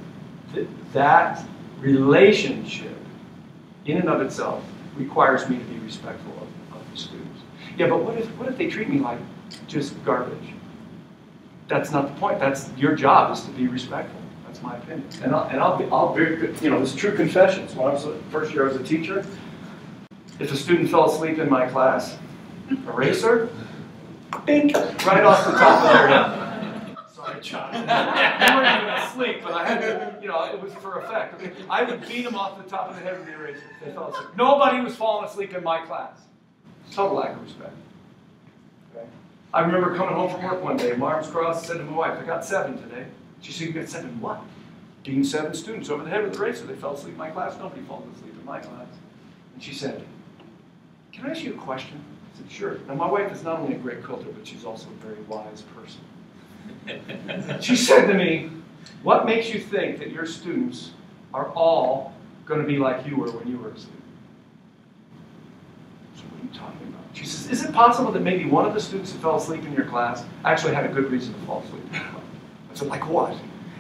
th- that relationship in and of itself requires me to be respectful of, of the students. Yeah, but what if, what if they treat me like just garbage? That's not the point. That's your job is to be respectful. My opinion. And I'll, and I'll be, I'll be, you know, it's true confessions. When I was first year as a teacher, if a student fell asleep in my class, eraser, bink, right off the top of their head. Sorry, child. They weren't even asleep, but I had to, you know, it was for effect. Okay? I would beat them off the top of the head with the eraser. if They fell asleep. Nobody was falling asleep in my class. Total lack of respect. Okay? I remember coming home from work one day, my arms crossed, said to my wife, I got seven today. She said, You got seven what? Dean seven students over the head with the eraser. They fell asleep in my class. Nobody falls asleep in my class. And she said, Can I ask you a question? I said, Sure. Now, my wife is not only a great quilter, but she's also a very wise person. [laughs] She said to me, What makes you think that your students are all going to be like you were when you were a student? So, what are you talking about? She says, Is it possible that maybe one of the students who fell asleep in your class actually had a good reason to fall asleep in your class? I said, Like what?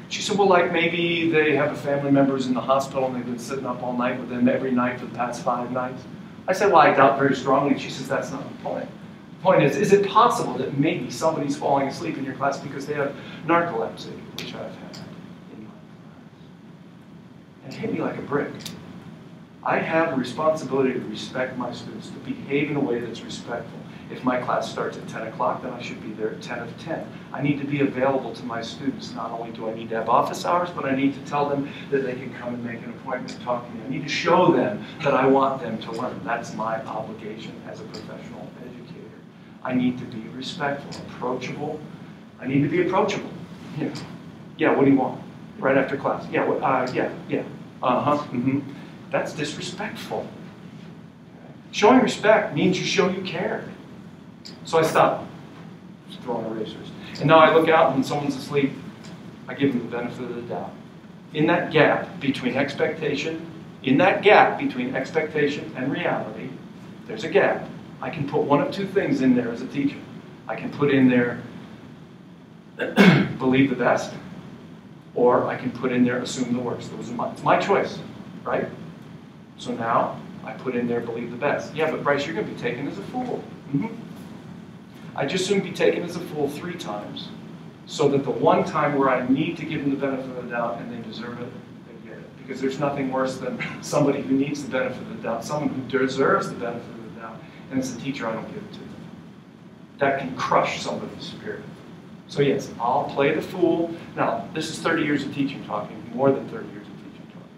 She said, Well, like maybe they have a family member who's in the hospital and they've been sitting up all night with them every night for the past five nights. I said, Well, I doubt very strongly. She says, That's not the point. The point is, is it possible that maybe somebody's falling asleep in your class because they have narcolepsy, which I've had in my class? And it hit me like a brick. I have a responsibility to respect my students, to behave in a way that's respectful. If my class starts at 10 o'clock, then I should be there at 10 of 10. I need to be available to my students. Not only do I need to have office hours, but I need to tell them that they can come and make an appointment talk to me. I need to show them that I want them to learn. That's my obligation as a professional educator. I need to be respectful, approachable. I need to be approachable. Yeah, yeah what do you want? Right after class. Yeah, what- uh, yeah, yeah. Uh-huh, mm-hmm. That's disrespectful. Showing respect means you show you care. So I stop throwing erasers. And now I look out and when someone's asleep, I give them the benefit of the doubt. In that gap between expectation, in that gap between expectation and reality, there's a gap. I can put one of two things in there as a teacher. I can put in there [clears throat] believe the best, or I can put in there assume the worst. Those are my, it's my choice, right? So now I put in there believe the best. Yeah, but Bryce, you're going to be taken as a fool. Mhm. I just soon be taken as a fool three times, so that the one time where I need to give them the benefit of the doubt and they deserve it, they get it. Because there's nothing worse than [laughs] somebody who needs the benefit of the doubt, someone who deserves the benefit of the doubt, and as a teacher, I don't give it to them. That can crush somebody's spirit. So yes, I'll play the fool. Now, this is 30 years of teaching talking, more than 30 years of teaching talking.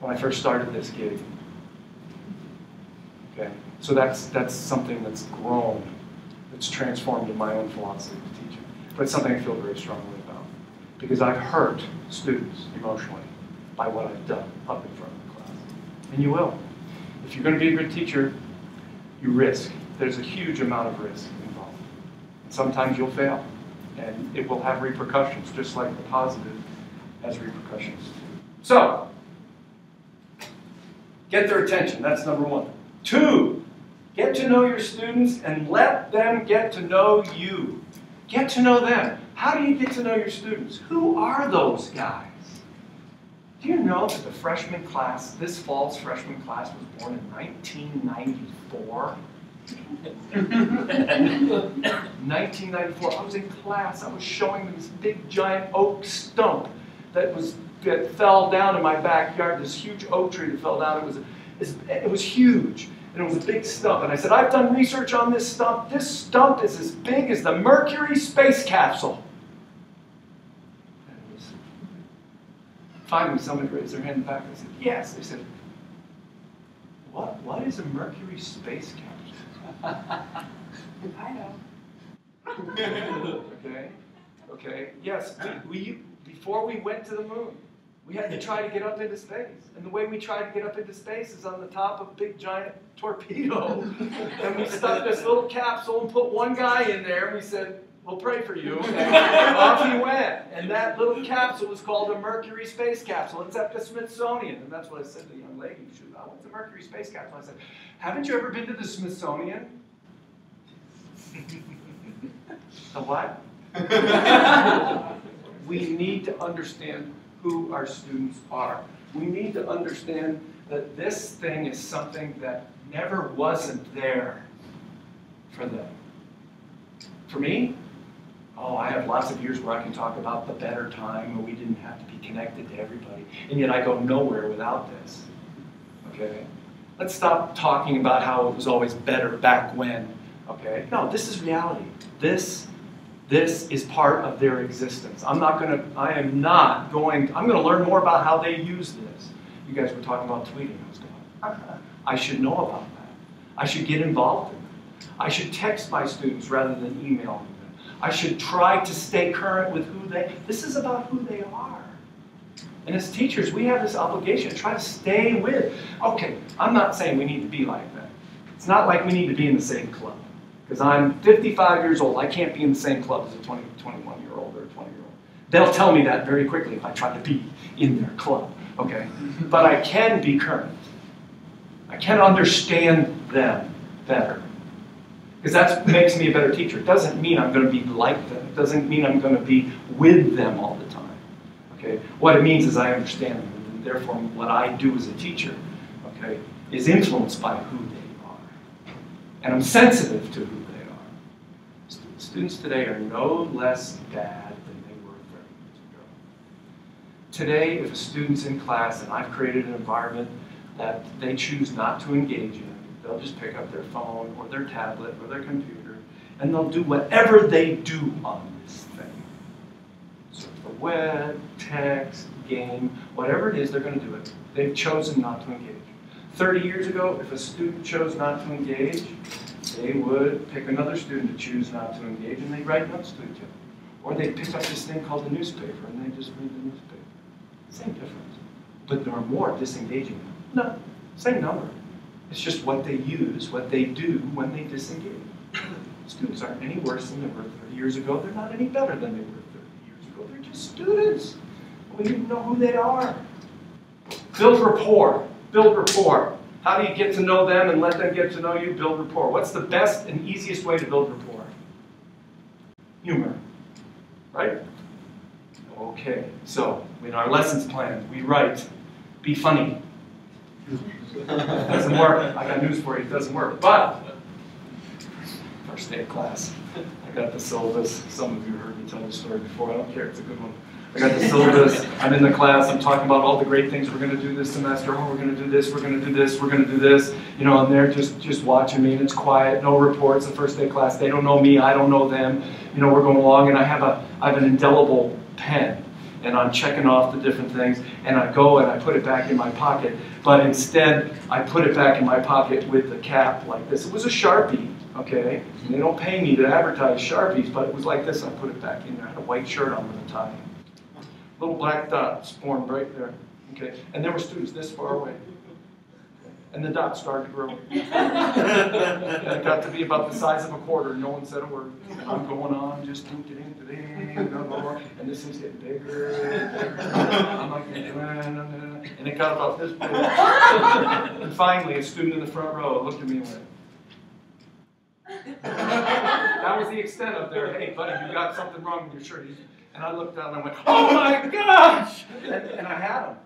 When I first started this gig. Okay, so that's that's something that's grown, that's transformed in my own philosophy of teaching. But it's something I feel very strongly about because I've hurt students emotionally by what I've done up in front of the class, and you will. If you're going to be a good teacher, you risk. There's a huge amount of risk involved. Sometimes you'll fail, and it will have repercussions, just like the positive has repercussions. So, get their attention. That's number one. Two, get to know your students and let them get to know you. Get to know them. How do you get to know your students? Who are those guys? Do you know that the freshman class, this fall's freshman class, was born in 1994? 1994. [laughs] I was in class. I was showing them this big giant oak stump that was that fell down in my backyard. This huge oak tree that fell down. It was it was huge and it was a big stump. And I said, I've done research on this stump. This stump is as big as the Mercury space capsule. Was, finally, somebody raised their hand in the back and said, Yes. They said, What? What is a Mercury space capsule? [laughs] I know. [laughs] okay. Okay. Yes. We, we before we went to the moon, we had to try to get up into space. And the way we tried to get up into space is on the top of a big giant torpedo. [laughs] and we stuck this little capsule and put one guy in there and we said, We'll pray for you. And off he went. And that little capsule was called a Mercury space capsule. It's at the Smithsonian. And that's what I said to the young lady. She said, Oh, what's a Mercury space capsule? I said, Haven't you ever been to the Smithsonian? [laughs] the what? [laughs] we need to understand who our students are. We need to understand that this thing is something that never wasn't there for them. For me, oh, I have lots of years where I can talk about the better time where we didn't have to be connected to everybody, and yet I go nowhere without this. Okay? Let's stop talking about how it was always better back when. Okay? No, this is reality. This this is part of their existence. I'm not going to, I am not going, I'm going to learn more about how they use this. You guys were talking about tweeting. I was going, I should know about that. I should get involved in that. I should text my students rather than emailing them. I should try to stay current with who they, this is about who they are. And as teachers, we have this obligation to try to stay with. Okay, I'm not saying we need to be like that. It's not like we need to be in the same club. Because I'm 55 years old. I can't be in the same club as a 20, 21 year old or a 20 year old. They'll tell me that very quickly if I try to be in their club. Okay? [laughs] But I can be current. I can understand them better. Because that makes me a better teacher. It doesn't mean I'm going to be like them. It doesn't mean I'm going to be with them all the time. Okay? What it means is I understand them. And therefore, what I do as a teacher, okay, is influenced by who they and I'm sensitive to who they are. Students today are no less bad than they were 30 years ago. Today, if a student's in class and I've created an environment that they choose not to engage in, they'll just pick up their phone or their tablet or their computer and they'll do whatever they do on this thing. Surf the web, text, game, whatever it is, they're going to do it. They've chosen not to engage. 30 years ago, if a student chose not to engage, they would pick another student to choose not to engage and they'd write notes to each other. Or they'd pick up this thing called the newspaper and they'd just read the newspaper. Same difference. But there are more disengaging. No, same number. It's just what they use, what they do when they disengage. [coughs] Students aren't any worse than they were 30 years ago. They're not any better than they were 30 years ago. They're just students. We to know who they are. Build rapport. Build rapport. How do you get to know them and let them get to know you? Build rapport. What's the best and easiest way to build rapport? Humor. Right? Okay, so in our lessons plan, we write, be funny. doesn't work. I got news for you, it doesn't work. But, first day of class, I got the syllabus. Some of you heard me tell the story before. I don't care, it's a good one. I got the syllabus. I'm in the class, I'm talking about all the great things we're gonna do this semester, oh, we're gonna do this, we're gonna do this, we're gonna do this, you know, and they're just, just watching me, and it's quiet, no reports, the first day class, they don't know me, I don't know them, you know, we're going along, and I have a, I have an indelible pen, and I'm checking off the different things, and I go and I put it back in my pocket, but instead, I put it back in my pocket with the cap like this. It was a Sharpie, okay? And they don't pay me to advertise Sharpies, but it was like this, I put it back in there, I had a white shirt on with a tie. Little black dots formed right there, okay? And there were students this far away. And the dots started to grow. [laughs] And it got to be about the size of a quarter, no one said a word. I'm going on, just ding, and this thing's getting bigger and bigger. I'm like, and it got about this big. And finally, a student in the front row looked at me and went, that was the extent of their, hey, buddy, you got something wrong with your shirt. And I looked down and I went, oh my gosh! And, and I had them.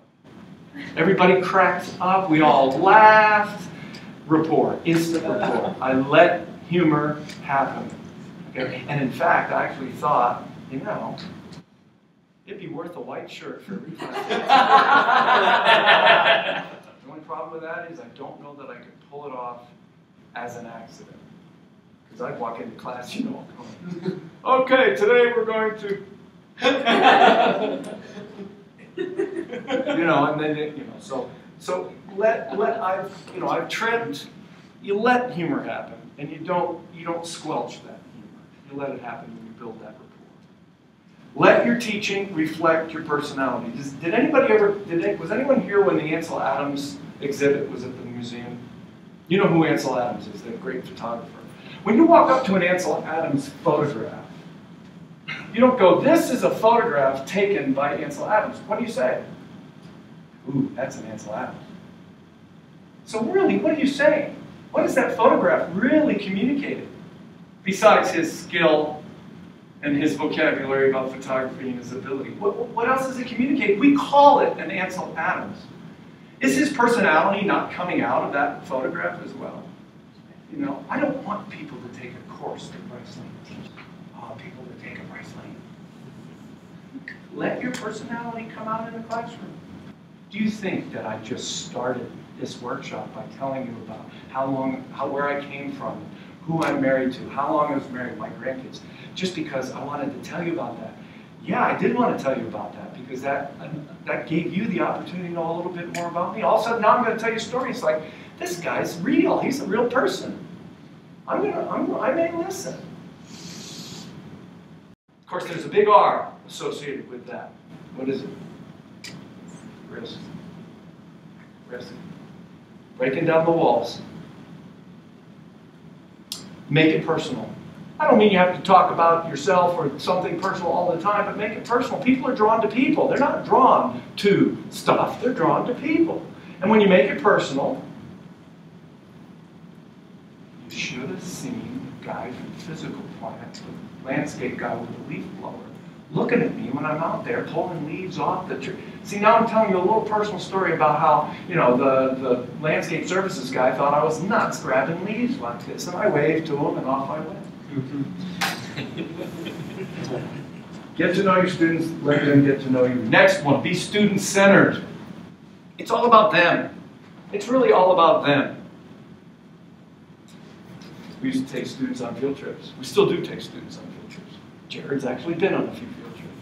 Everybody cracked up. We all laughed. Rapport, instant rapport. I let humor happen. Okay? And in fact, I actually thought, you know, it'd be worth a white shirt for every class. the only problem with that is I don't know that I could pull it off as an accident. Because I'd walk into class, you know, okay, today we're going to. You know, and then you know, so so let let I've you know I've tripped. You let humor happen, and you don't you don't squelch that humor. You let it happen when you build that rapport. Let your teaching reflect your personality. Does, did anybody ever did it, was anyone here when the Ansel Adams exhibit was at the museum? You know who Ansel Adams is, the great photographer. When you walk up to an Ansel Adams photograph, you don't go, this is a photograph taken by Ansel Adams. What do you say? Ooh, that's an Ansel Adams. So really, what are you saying? What is that photograph really communicating? Besides his skill and his vocabulary about photography and his ability. What, what else does it communicate? We call it an Ansel Adams. Is his personality not coming out of that photograph as well? You know, I don't want people to take a course that Bryce Lane teaches. Want people to take a Bryce Lane. Let your personality come out in the classroom. Do you think that I just started this workshop by telling you about how long, how, where I came from, who I'm married to, how long I was married, my grandkids, just because I wanted to tell you about that? Yeah, I did want to tell you about that because that that gave you the opportunity to know a little bit more about me. All of a sudden, now I'm going to tell you a story. It's like this guy's real. He's a real person. I'm gonna, I'm, I may listen. Of course, there's a big R associated with that. What is it? Risk. Risk. Breaking down the walls. Make it personal. I don't mean you have to talk about yourself or something personal all the time, but make it personal. People are drawn to people. They're not drawn to stuff, they're drawn to people. And when you make it personal, you should have seen the guy from physical plant, landscape guy with a leaf blower, looking at me when I'm out there pulling leaves off the tree. See, now I'm telling you a little personal story about how, you know, the, the landscape services guy thought I was nuts grabbing leaves like this. And I waved to him and off I went. [laughs] get to know your students, let them get to know you. Next one, be student centered. It's all about them. It's really all about them. We used to take students on field trips. We still do take students on field trips. Jared's actually been on a few field trips.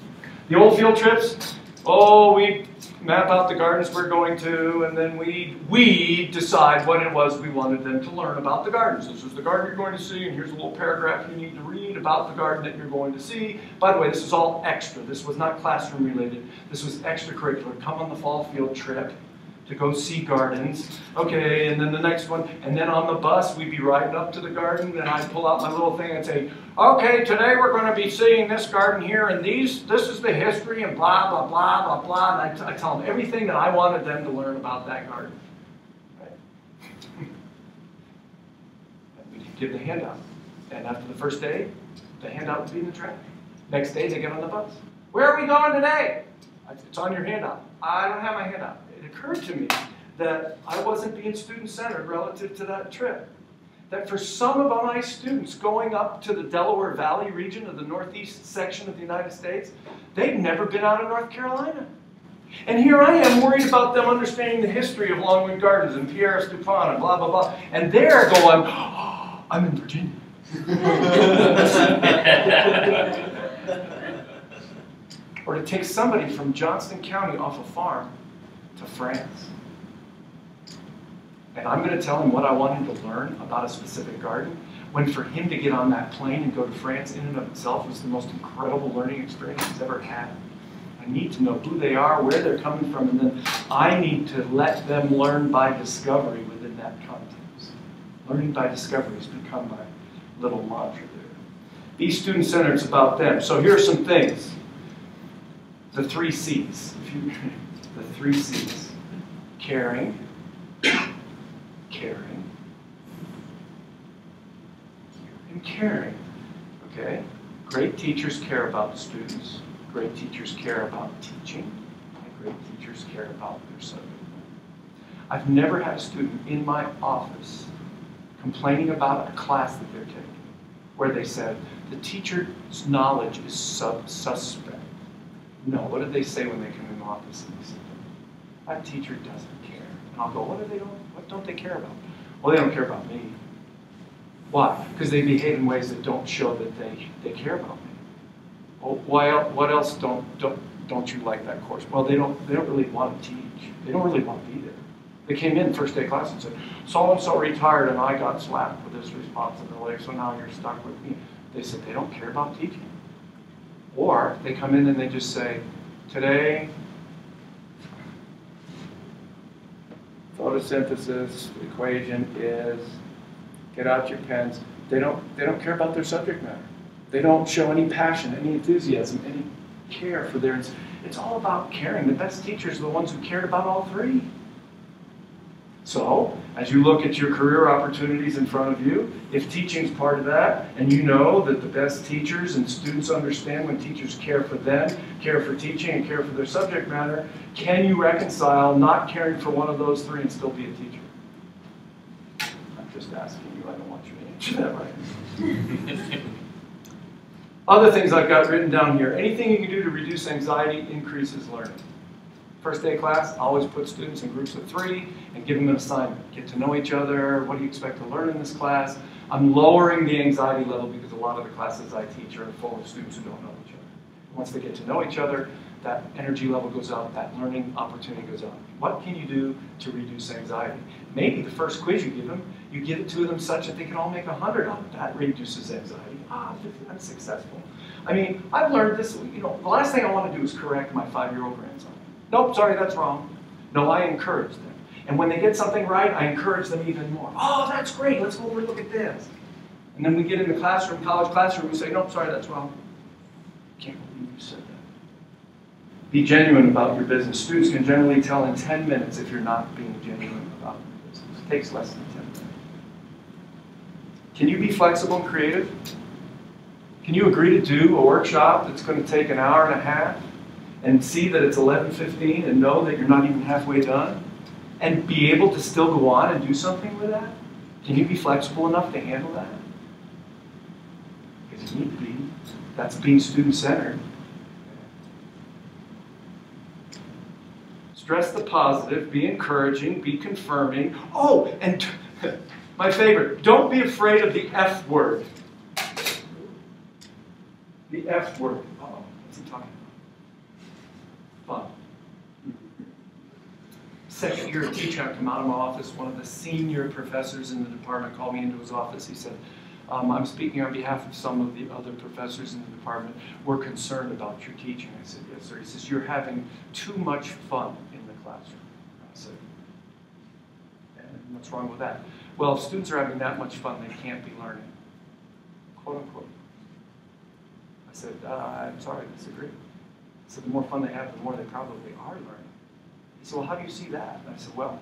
The old field trips, oh, we map out the gardens we're going to, and then we we decide what it was we wanted them to learn about the gardens. This is the garden you're going to see, and here's a little paragraph you need to read about the garden that you're going to see. By the way, this is all extra. This was not classroom related. This was extracurricular. Come on the fall field trip to go see gardens. Okay, and then the next one, and then on the bus, we'd be riding up to the garden, and I'd pull out my little thing and say, okay, today we're going to be seeing this garden here, and these, this is the history, and blah, blah, blah, blah, blah, and I, tell them everything that I wanted them to learn about that garden. Right? we'd give the handout. And after the first day, the handout would be in the trash. Next day, they get on the bus. Where are we going today? It's on your handout. I don't have my handout occurred to me that I wasn't being student-centered relative to that trip. That for some of my students going up to the Delaware Valley region of the northeast section of the United States, they'd never been out of North Carolina. And here I am worried about them understanding the history of Longwood Gardens and Pierre S. du Pont and blah, blah, blah. And they're going, oh, I'm in Virginia. [laughs] or to take somebody from Johnston County off a farm to France. And I'm going to tell him what I want him to learn about a specific garden, when for him to get on that plane and go to France in and of itself was the most incredible learning experience he's ever had. I need to know who they are, where they're coming from, and then I need to let them learn by discovery within that context. Learning by discovery has become my little mantra there. Be student centered, about them. So here are some things. The three C's. If you, the three C's. Caring, caring, and caring. Okay? Great teachers care about students. Great teachers care about teaching. And great teachers care about their subject I've never had a student in my office complaining about a class that they're taking where they said, the teacher's knowledge is sub suspect. No, what did they say when they come in the office and they said, that teacher doesn't care. And I'll go, what do they don't, what don't they care about? Well, they don't care about me. Why? Because they behave in ways that don't show that they, they care about me. Well, why, what else don't, don't, don't you like that course? Well, they don't, they don't really want to teach. They don't really want to be there. They came in first day class and said, so-and-so retired and I got slapped with this responsibility, so now you're stuck with me. They said they don't care about teaching. Or they come in and they just say, today, photosynthesis equation is, get out your pens. They don't, they don't care about their subject matter. They don't show any passion, any enthusiasm, any care for their, it's all about caring. The best teachers are the ones who cared about all three. So, as you look at your career opportunities in front of you, if teaching's part of that, and you know that the best teachers and students understand when teachers care for them, care for teaching, and care for their subject matter, can you reconcile not caring for one of those three and still be a teacher? I'm just asking you, I don't want you to answer that right. [laughs] Other things I've got written down here. Anything you can do to reduce anxiety increases learning. First day of class, always put students in groups of three and give them an assignment. Get to know each other. What do you expect to learn in this class? I'm lowering the anxiety level because a lot of the classes I teach are full of students who don't know each other. Once they get to know each other, that energy level goes up, that learning opportunity goes up. What can you do to reduce anxiety? Maybe the first quiz you give them, you give it to them such that they can all make 100 on it. That reduces anxiety. Ah, I'm successful. I mean, I've learned this, you know, the last thing I want to do is correct my five-year-old grandson. Nope, sorry, that's wrong. No, I encourage them. And when they get something right, I encourage them even more. Oh, that's great. Let's go over and look at this. And then we get in the classroom, college classroom, we say, nope, sorry, that's wrong. Can't believe you said that. Be genuine about your business. Students can generally tell in 10 minutes if you're not being genuine about your business. It takes less than 10 minutes. Can you be flexible and creative? Can you agree to do a workshop that's going to take an hour and a half and see that it's 11.15 and know that you're not even halfway done? And be able to still go on and do something with that? Can you be flexible enough to handle that? Because you need to be. That's being student-centered. Stress the positive, be encouraging, be confirming. Oh, and [laughs] my favorite, don't be afraid of the F word. The F word. oh, what's he talking about? Fun. Second year teaching, I come out of my office, one of the senior professors in the department called me into his office. He said, um, I'm speaking on behalf of some of the other professors in the department. We're concerned about your teaching. I said, yes, sir. He says, you're having too much fun in the classroom. I said, what's wrong with that? Well, if students are having that much fun, they can't be learning. Quote unquote. I said, uh, I'm sorry, I disagree. Said, the more fun they have, the more they probably are learning. He said, well, how do you see that? And I said, well,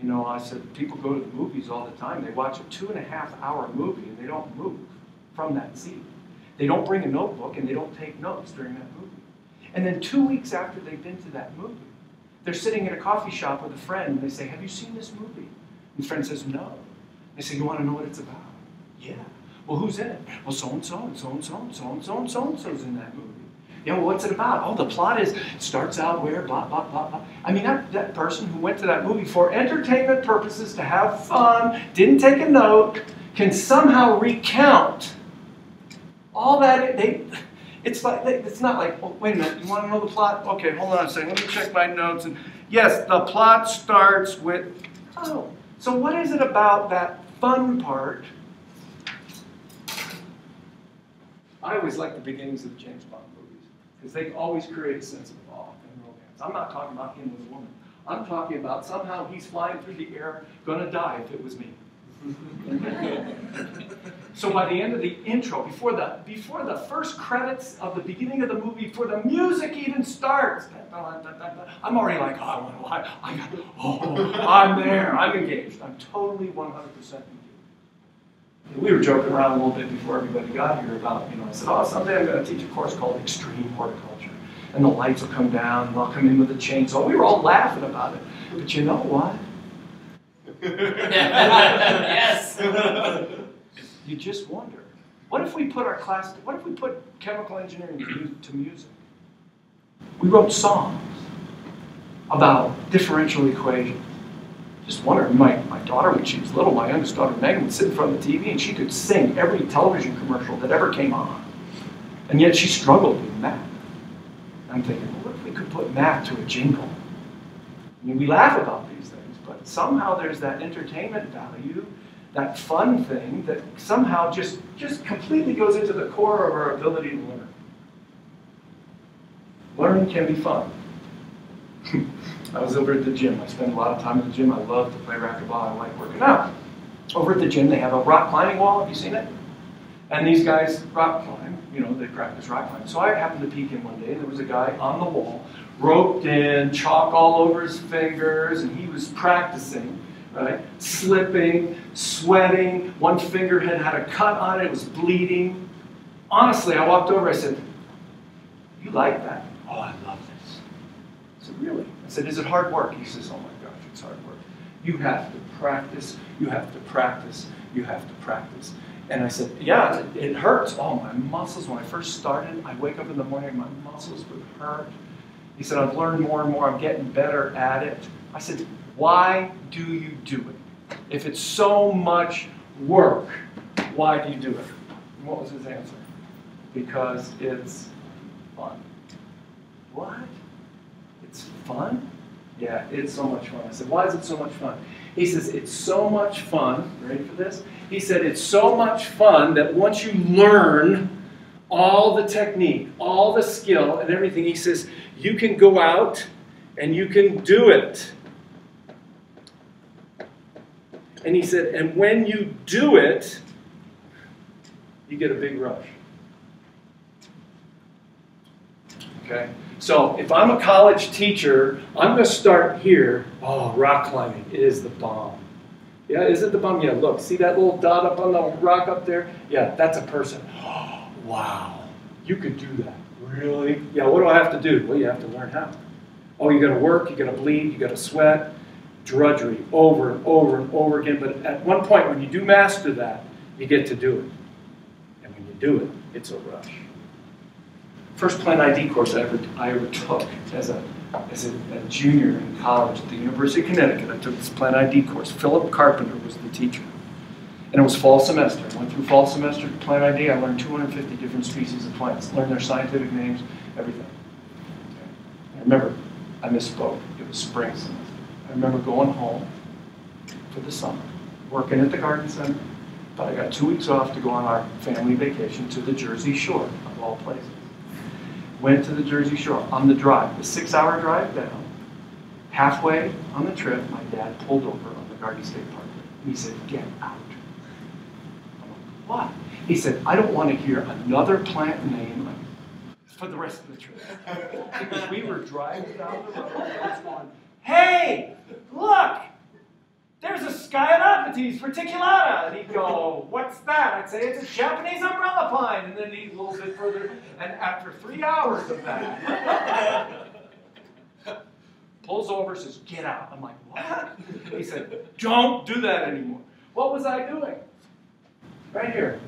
you know, I said, people go to the movies all the time. They watch a two and a half hour movie and they don't move from that seat. They don't bring a notebook and they don't take notes during that movie. And then two weeks after they've been to that movie, they're sitting in a coffee shop with a friend and they say, have you seen this movie? And the friend says, no. They say, you want to know what it's about? Yeah. Well, who's in it? Well, so-and-so and so-and-so and so-and-so and so-and-so's in that movie. You know, what's it about? Oh, the plot is starts out where blah blah blah blah. I mean, that, that person who went to that movie for entertainment purposes to have fun, didn't take a note, can somehow recount all that. They, it's like it's not like, oh, wait a minute, you want to know the plot? Okay, hold on a second. Let me check my notes. And yes, the plot starts with. Oh, so what is it about that fun part? I always like the beginnings of James Bond because they always create a sense of awe in romance. I'm not talking about him with a woman. I'm talking about somehow he's flying through the air, gonna die if it was me. [laughs] so by the end of the intro, before the before the first credits of the beginning of the movie, before the music even starts, I'm already like, oh, I want to, I, I got, oh, I'm there, I'm engaged, I'm totally 100% engaged. We were joking around a little bit before everybody got here about, you know, I said, oh, someday I'm going to teach a course called Extreme Horticulture. And the lights will come down, and I'll come in with a chainsaw. Oh, we were all laughing about it. But you know what? yes. You just wonder. What if we put our class, what if we put chemical engineering to music? We wrote songs about differential equations. Just wondering, my, my daughter, when she was little, my youngest daughter Megan, would sit in front of the TV and she could sing every television commercial that ever came on. And yet she struggled with math. I'm thinking, well, what if we could put math to a jingle? I mean, we laugh about these things, but somehow there's that entertainment value, that fun thing that somehow just, just completely goes into the core of our ability to learn. Learning can be fun. [laughs] I was over at the gym. I spend a lot of time at the gym. I love to play racquetball. I like working out. Over at the gym, they have a rock climbing wall. Have you seen it? And these guys rock climb. You know, they practice rock climbing. So I happened to peek in one day. There was a guy on the wall, roped in, chalk all over his fingers, and he was practicing, right? Slipping, sweating. One finger had had a cut on it. It was bleeding. Honestly, I walked over. I said, "You like that?" Oh, I love this. Said, "Really?" I said, Is it hard work? He says, Oh my gosh, it's hard work. You have to practice, you have to practice, you have to practice. And I said, Yeah, it, it hurts. Oh, my muscles, when I first started, I wake up in the morning, my muscles would hurt. He said, I've learned more and more, I'm getting better at it. I said, Why do you do it? If it's so much work, why do you do it? And what was his answer? Because it's fun. What? Fun? Yeah, it's so much fun. I said, why is it so much fun? He says, it's so much fun. Ready for this? He said, it's so much fun that once you learn all the technique, all the skill, and everything, he says, you can go out and you can do it. And he said, and when you do it, you get a big rush. Okay? So if I'm a college teacher, I'm going to start here. Oh, rock climbing is the bomb. Yeah, is it the bomb? Yeah, look, see that little dot up on the rock up there? Yeah, that's a person. Oh, [gasps] wow, you could do that. Really? Yeah, what do I have to do? Well, you have to learn how. Oh, you got to work, you got to bleed, you got to sweat, drudgery over and over and over again. But at one point, when you do master that, you get to do it. And when you do it, it's a rush first plant ID course I ever, I ever took as a, as a, a, junior in college at the University of Connecticut. I took this plant ID course. Philip Carpenter was the teacher. And it was fall semester. I went through fall semester plant ID. I learned 250 different species of plants, learned their scientific names, everything. I remember, I misspoke. It was spring semester. I remember going home for the summer, working at the garden center, but I got two weeks off to go on our family vacation to the Jersey Shore, of all places went to the Jersey Shore on the drive, the six hour drive down. Halfway on the trip, my dad pulled over on the Garden State Parkway. He said, Get out. I'm like, What? He said, I don't want to hear another plant name for the rest of the trip. [laughs] because we were driving down the road and I was going, Hey, look! There's a Sciadopitys verticillata. And he'd go, what's that? I'd say, it's a Japanese umbrella pine. And then he'd a little bit further. And after three hours of that, [laughs] pulls over, says, get out. I'm like, what? He said, don't do that anymore. What was I doing? Right here.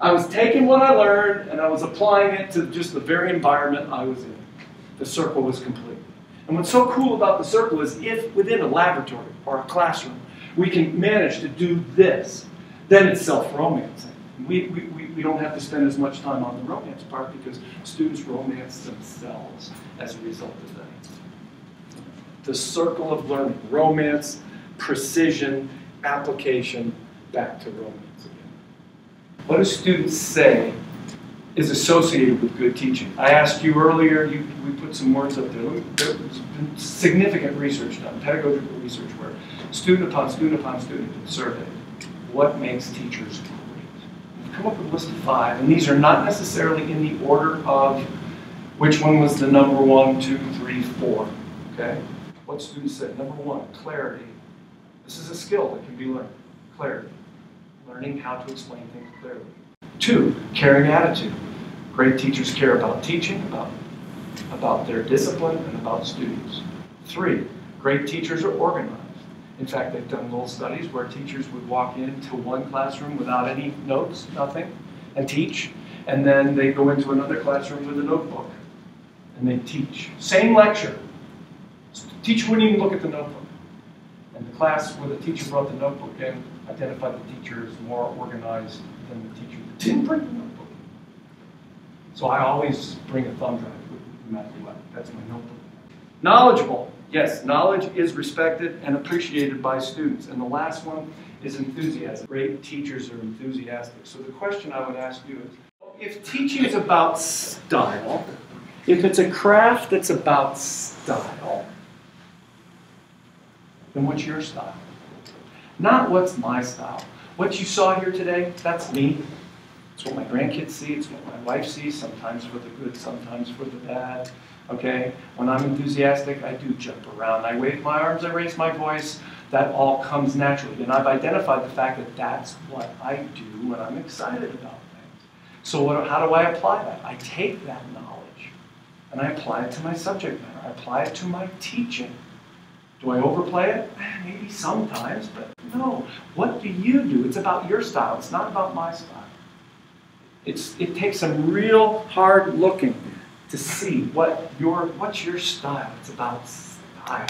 I was taking what I learned and I was applying it to just the very environment I was in. The circle was complete. And what's so cool about the circle is if within a laboratory or a classroom we can manage to do this, then it's self-romancing. We, we, we, don't have to spend as much time on the romance part because students romance themselves as a result of that. The circle of learning, romance, precision, application, back to romance again. What do students say is associated with good teaching? I asked you earlier, you, we put some words up there. There's been significant research done, pedagogical research, where student upon student upon student surveyed. What makes teachers great? We've come up with a list of five, and these are not necessarily in the order of which one was the number one, two, three, four. Okay? What students said? Number one, clarity. This is a skill that can be learned. Clarity. Learning how to explain things clearly. Two, caring attitude. Great teachers care about teaching, about, about their discipline, and about students. Three, great teachers are organized. In fact, they've done little studies where teachers would walk into one classroom without any notes, nothing, and teach, and then they go into another classroom with a notebook, and they teach. Same lecture. Teacher wouldn't even look at the notebook. And the class where the teacher brought the notebook in identified the teacher as more organized than the teacher didn't bring a notebook. So I always bring a thumb drive with me, no matter what. That's my notebook. Knowledgeable. Yes, knowledge is respected and appreciated by students. And the last one is enthusiasm. Great teachers are enthusiastic. So the question I would ask you is, if teaching is about style, if it's a craft that's about style, then what's your style? Not what's my style. What you saw here today, that's me. It's what my grandkids see, it's what my wife sees, sometimes for the good, sometimes for the bad. Okay? When I'm enthusiastic, I do jump around. I wave my arms, I raise my voice. That all comes naturally. And I've identified the fact that that's what I do when I'm excited about things. So what, how do I apply that? I take that knowledge and I apply it to my subject matter. I apply it to my teaching. Do I overplay it? Eh, Maybe sometimes, but no. What do you do? It's about your style. It's not about my style. It's, it takes some real hard looking to see what your, what's your style. It's about style.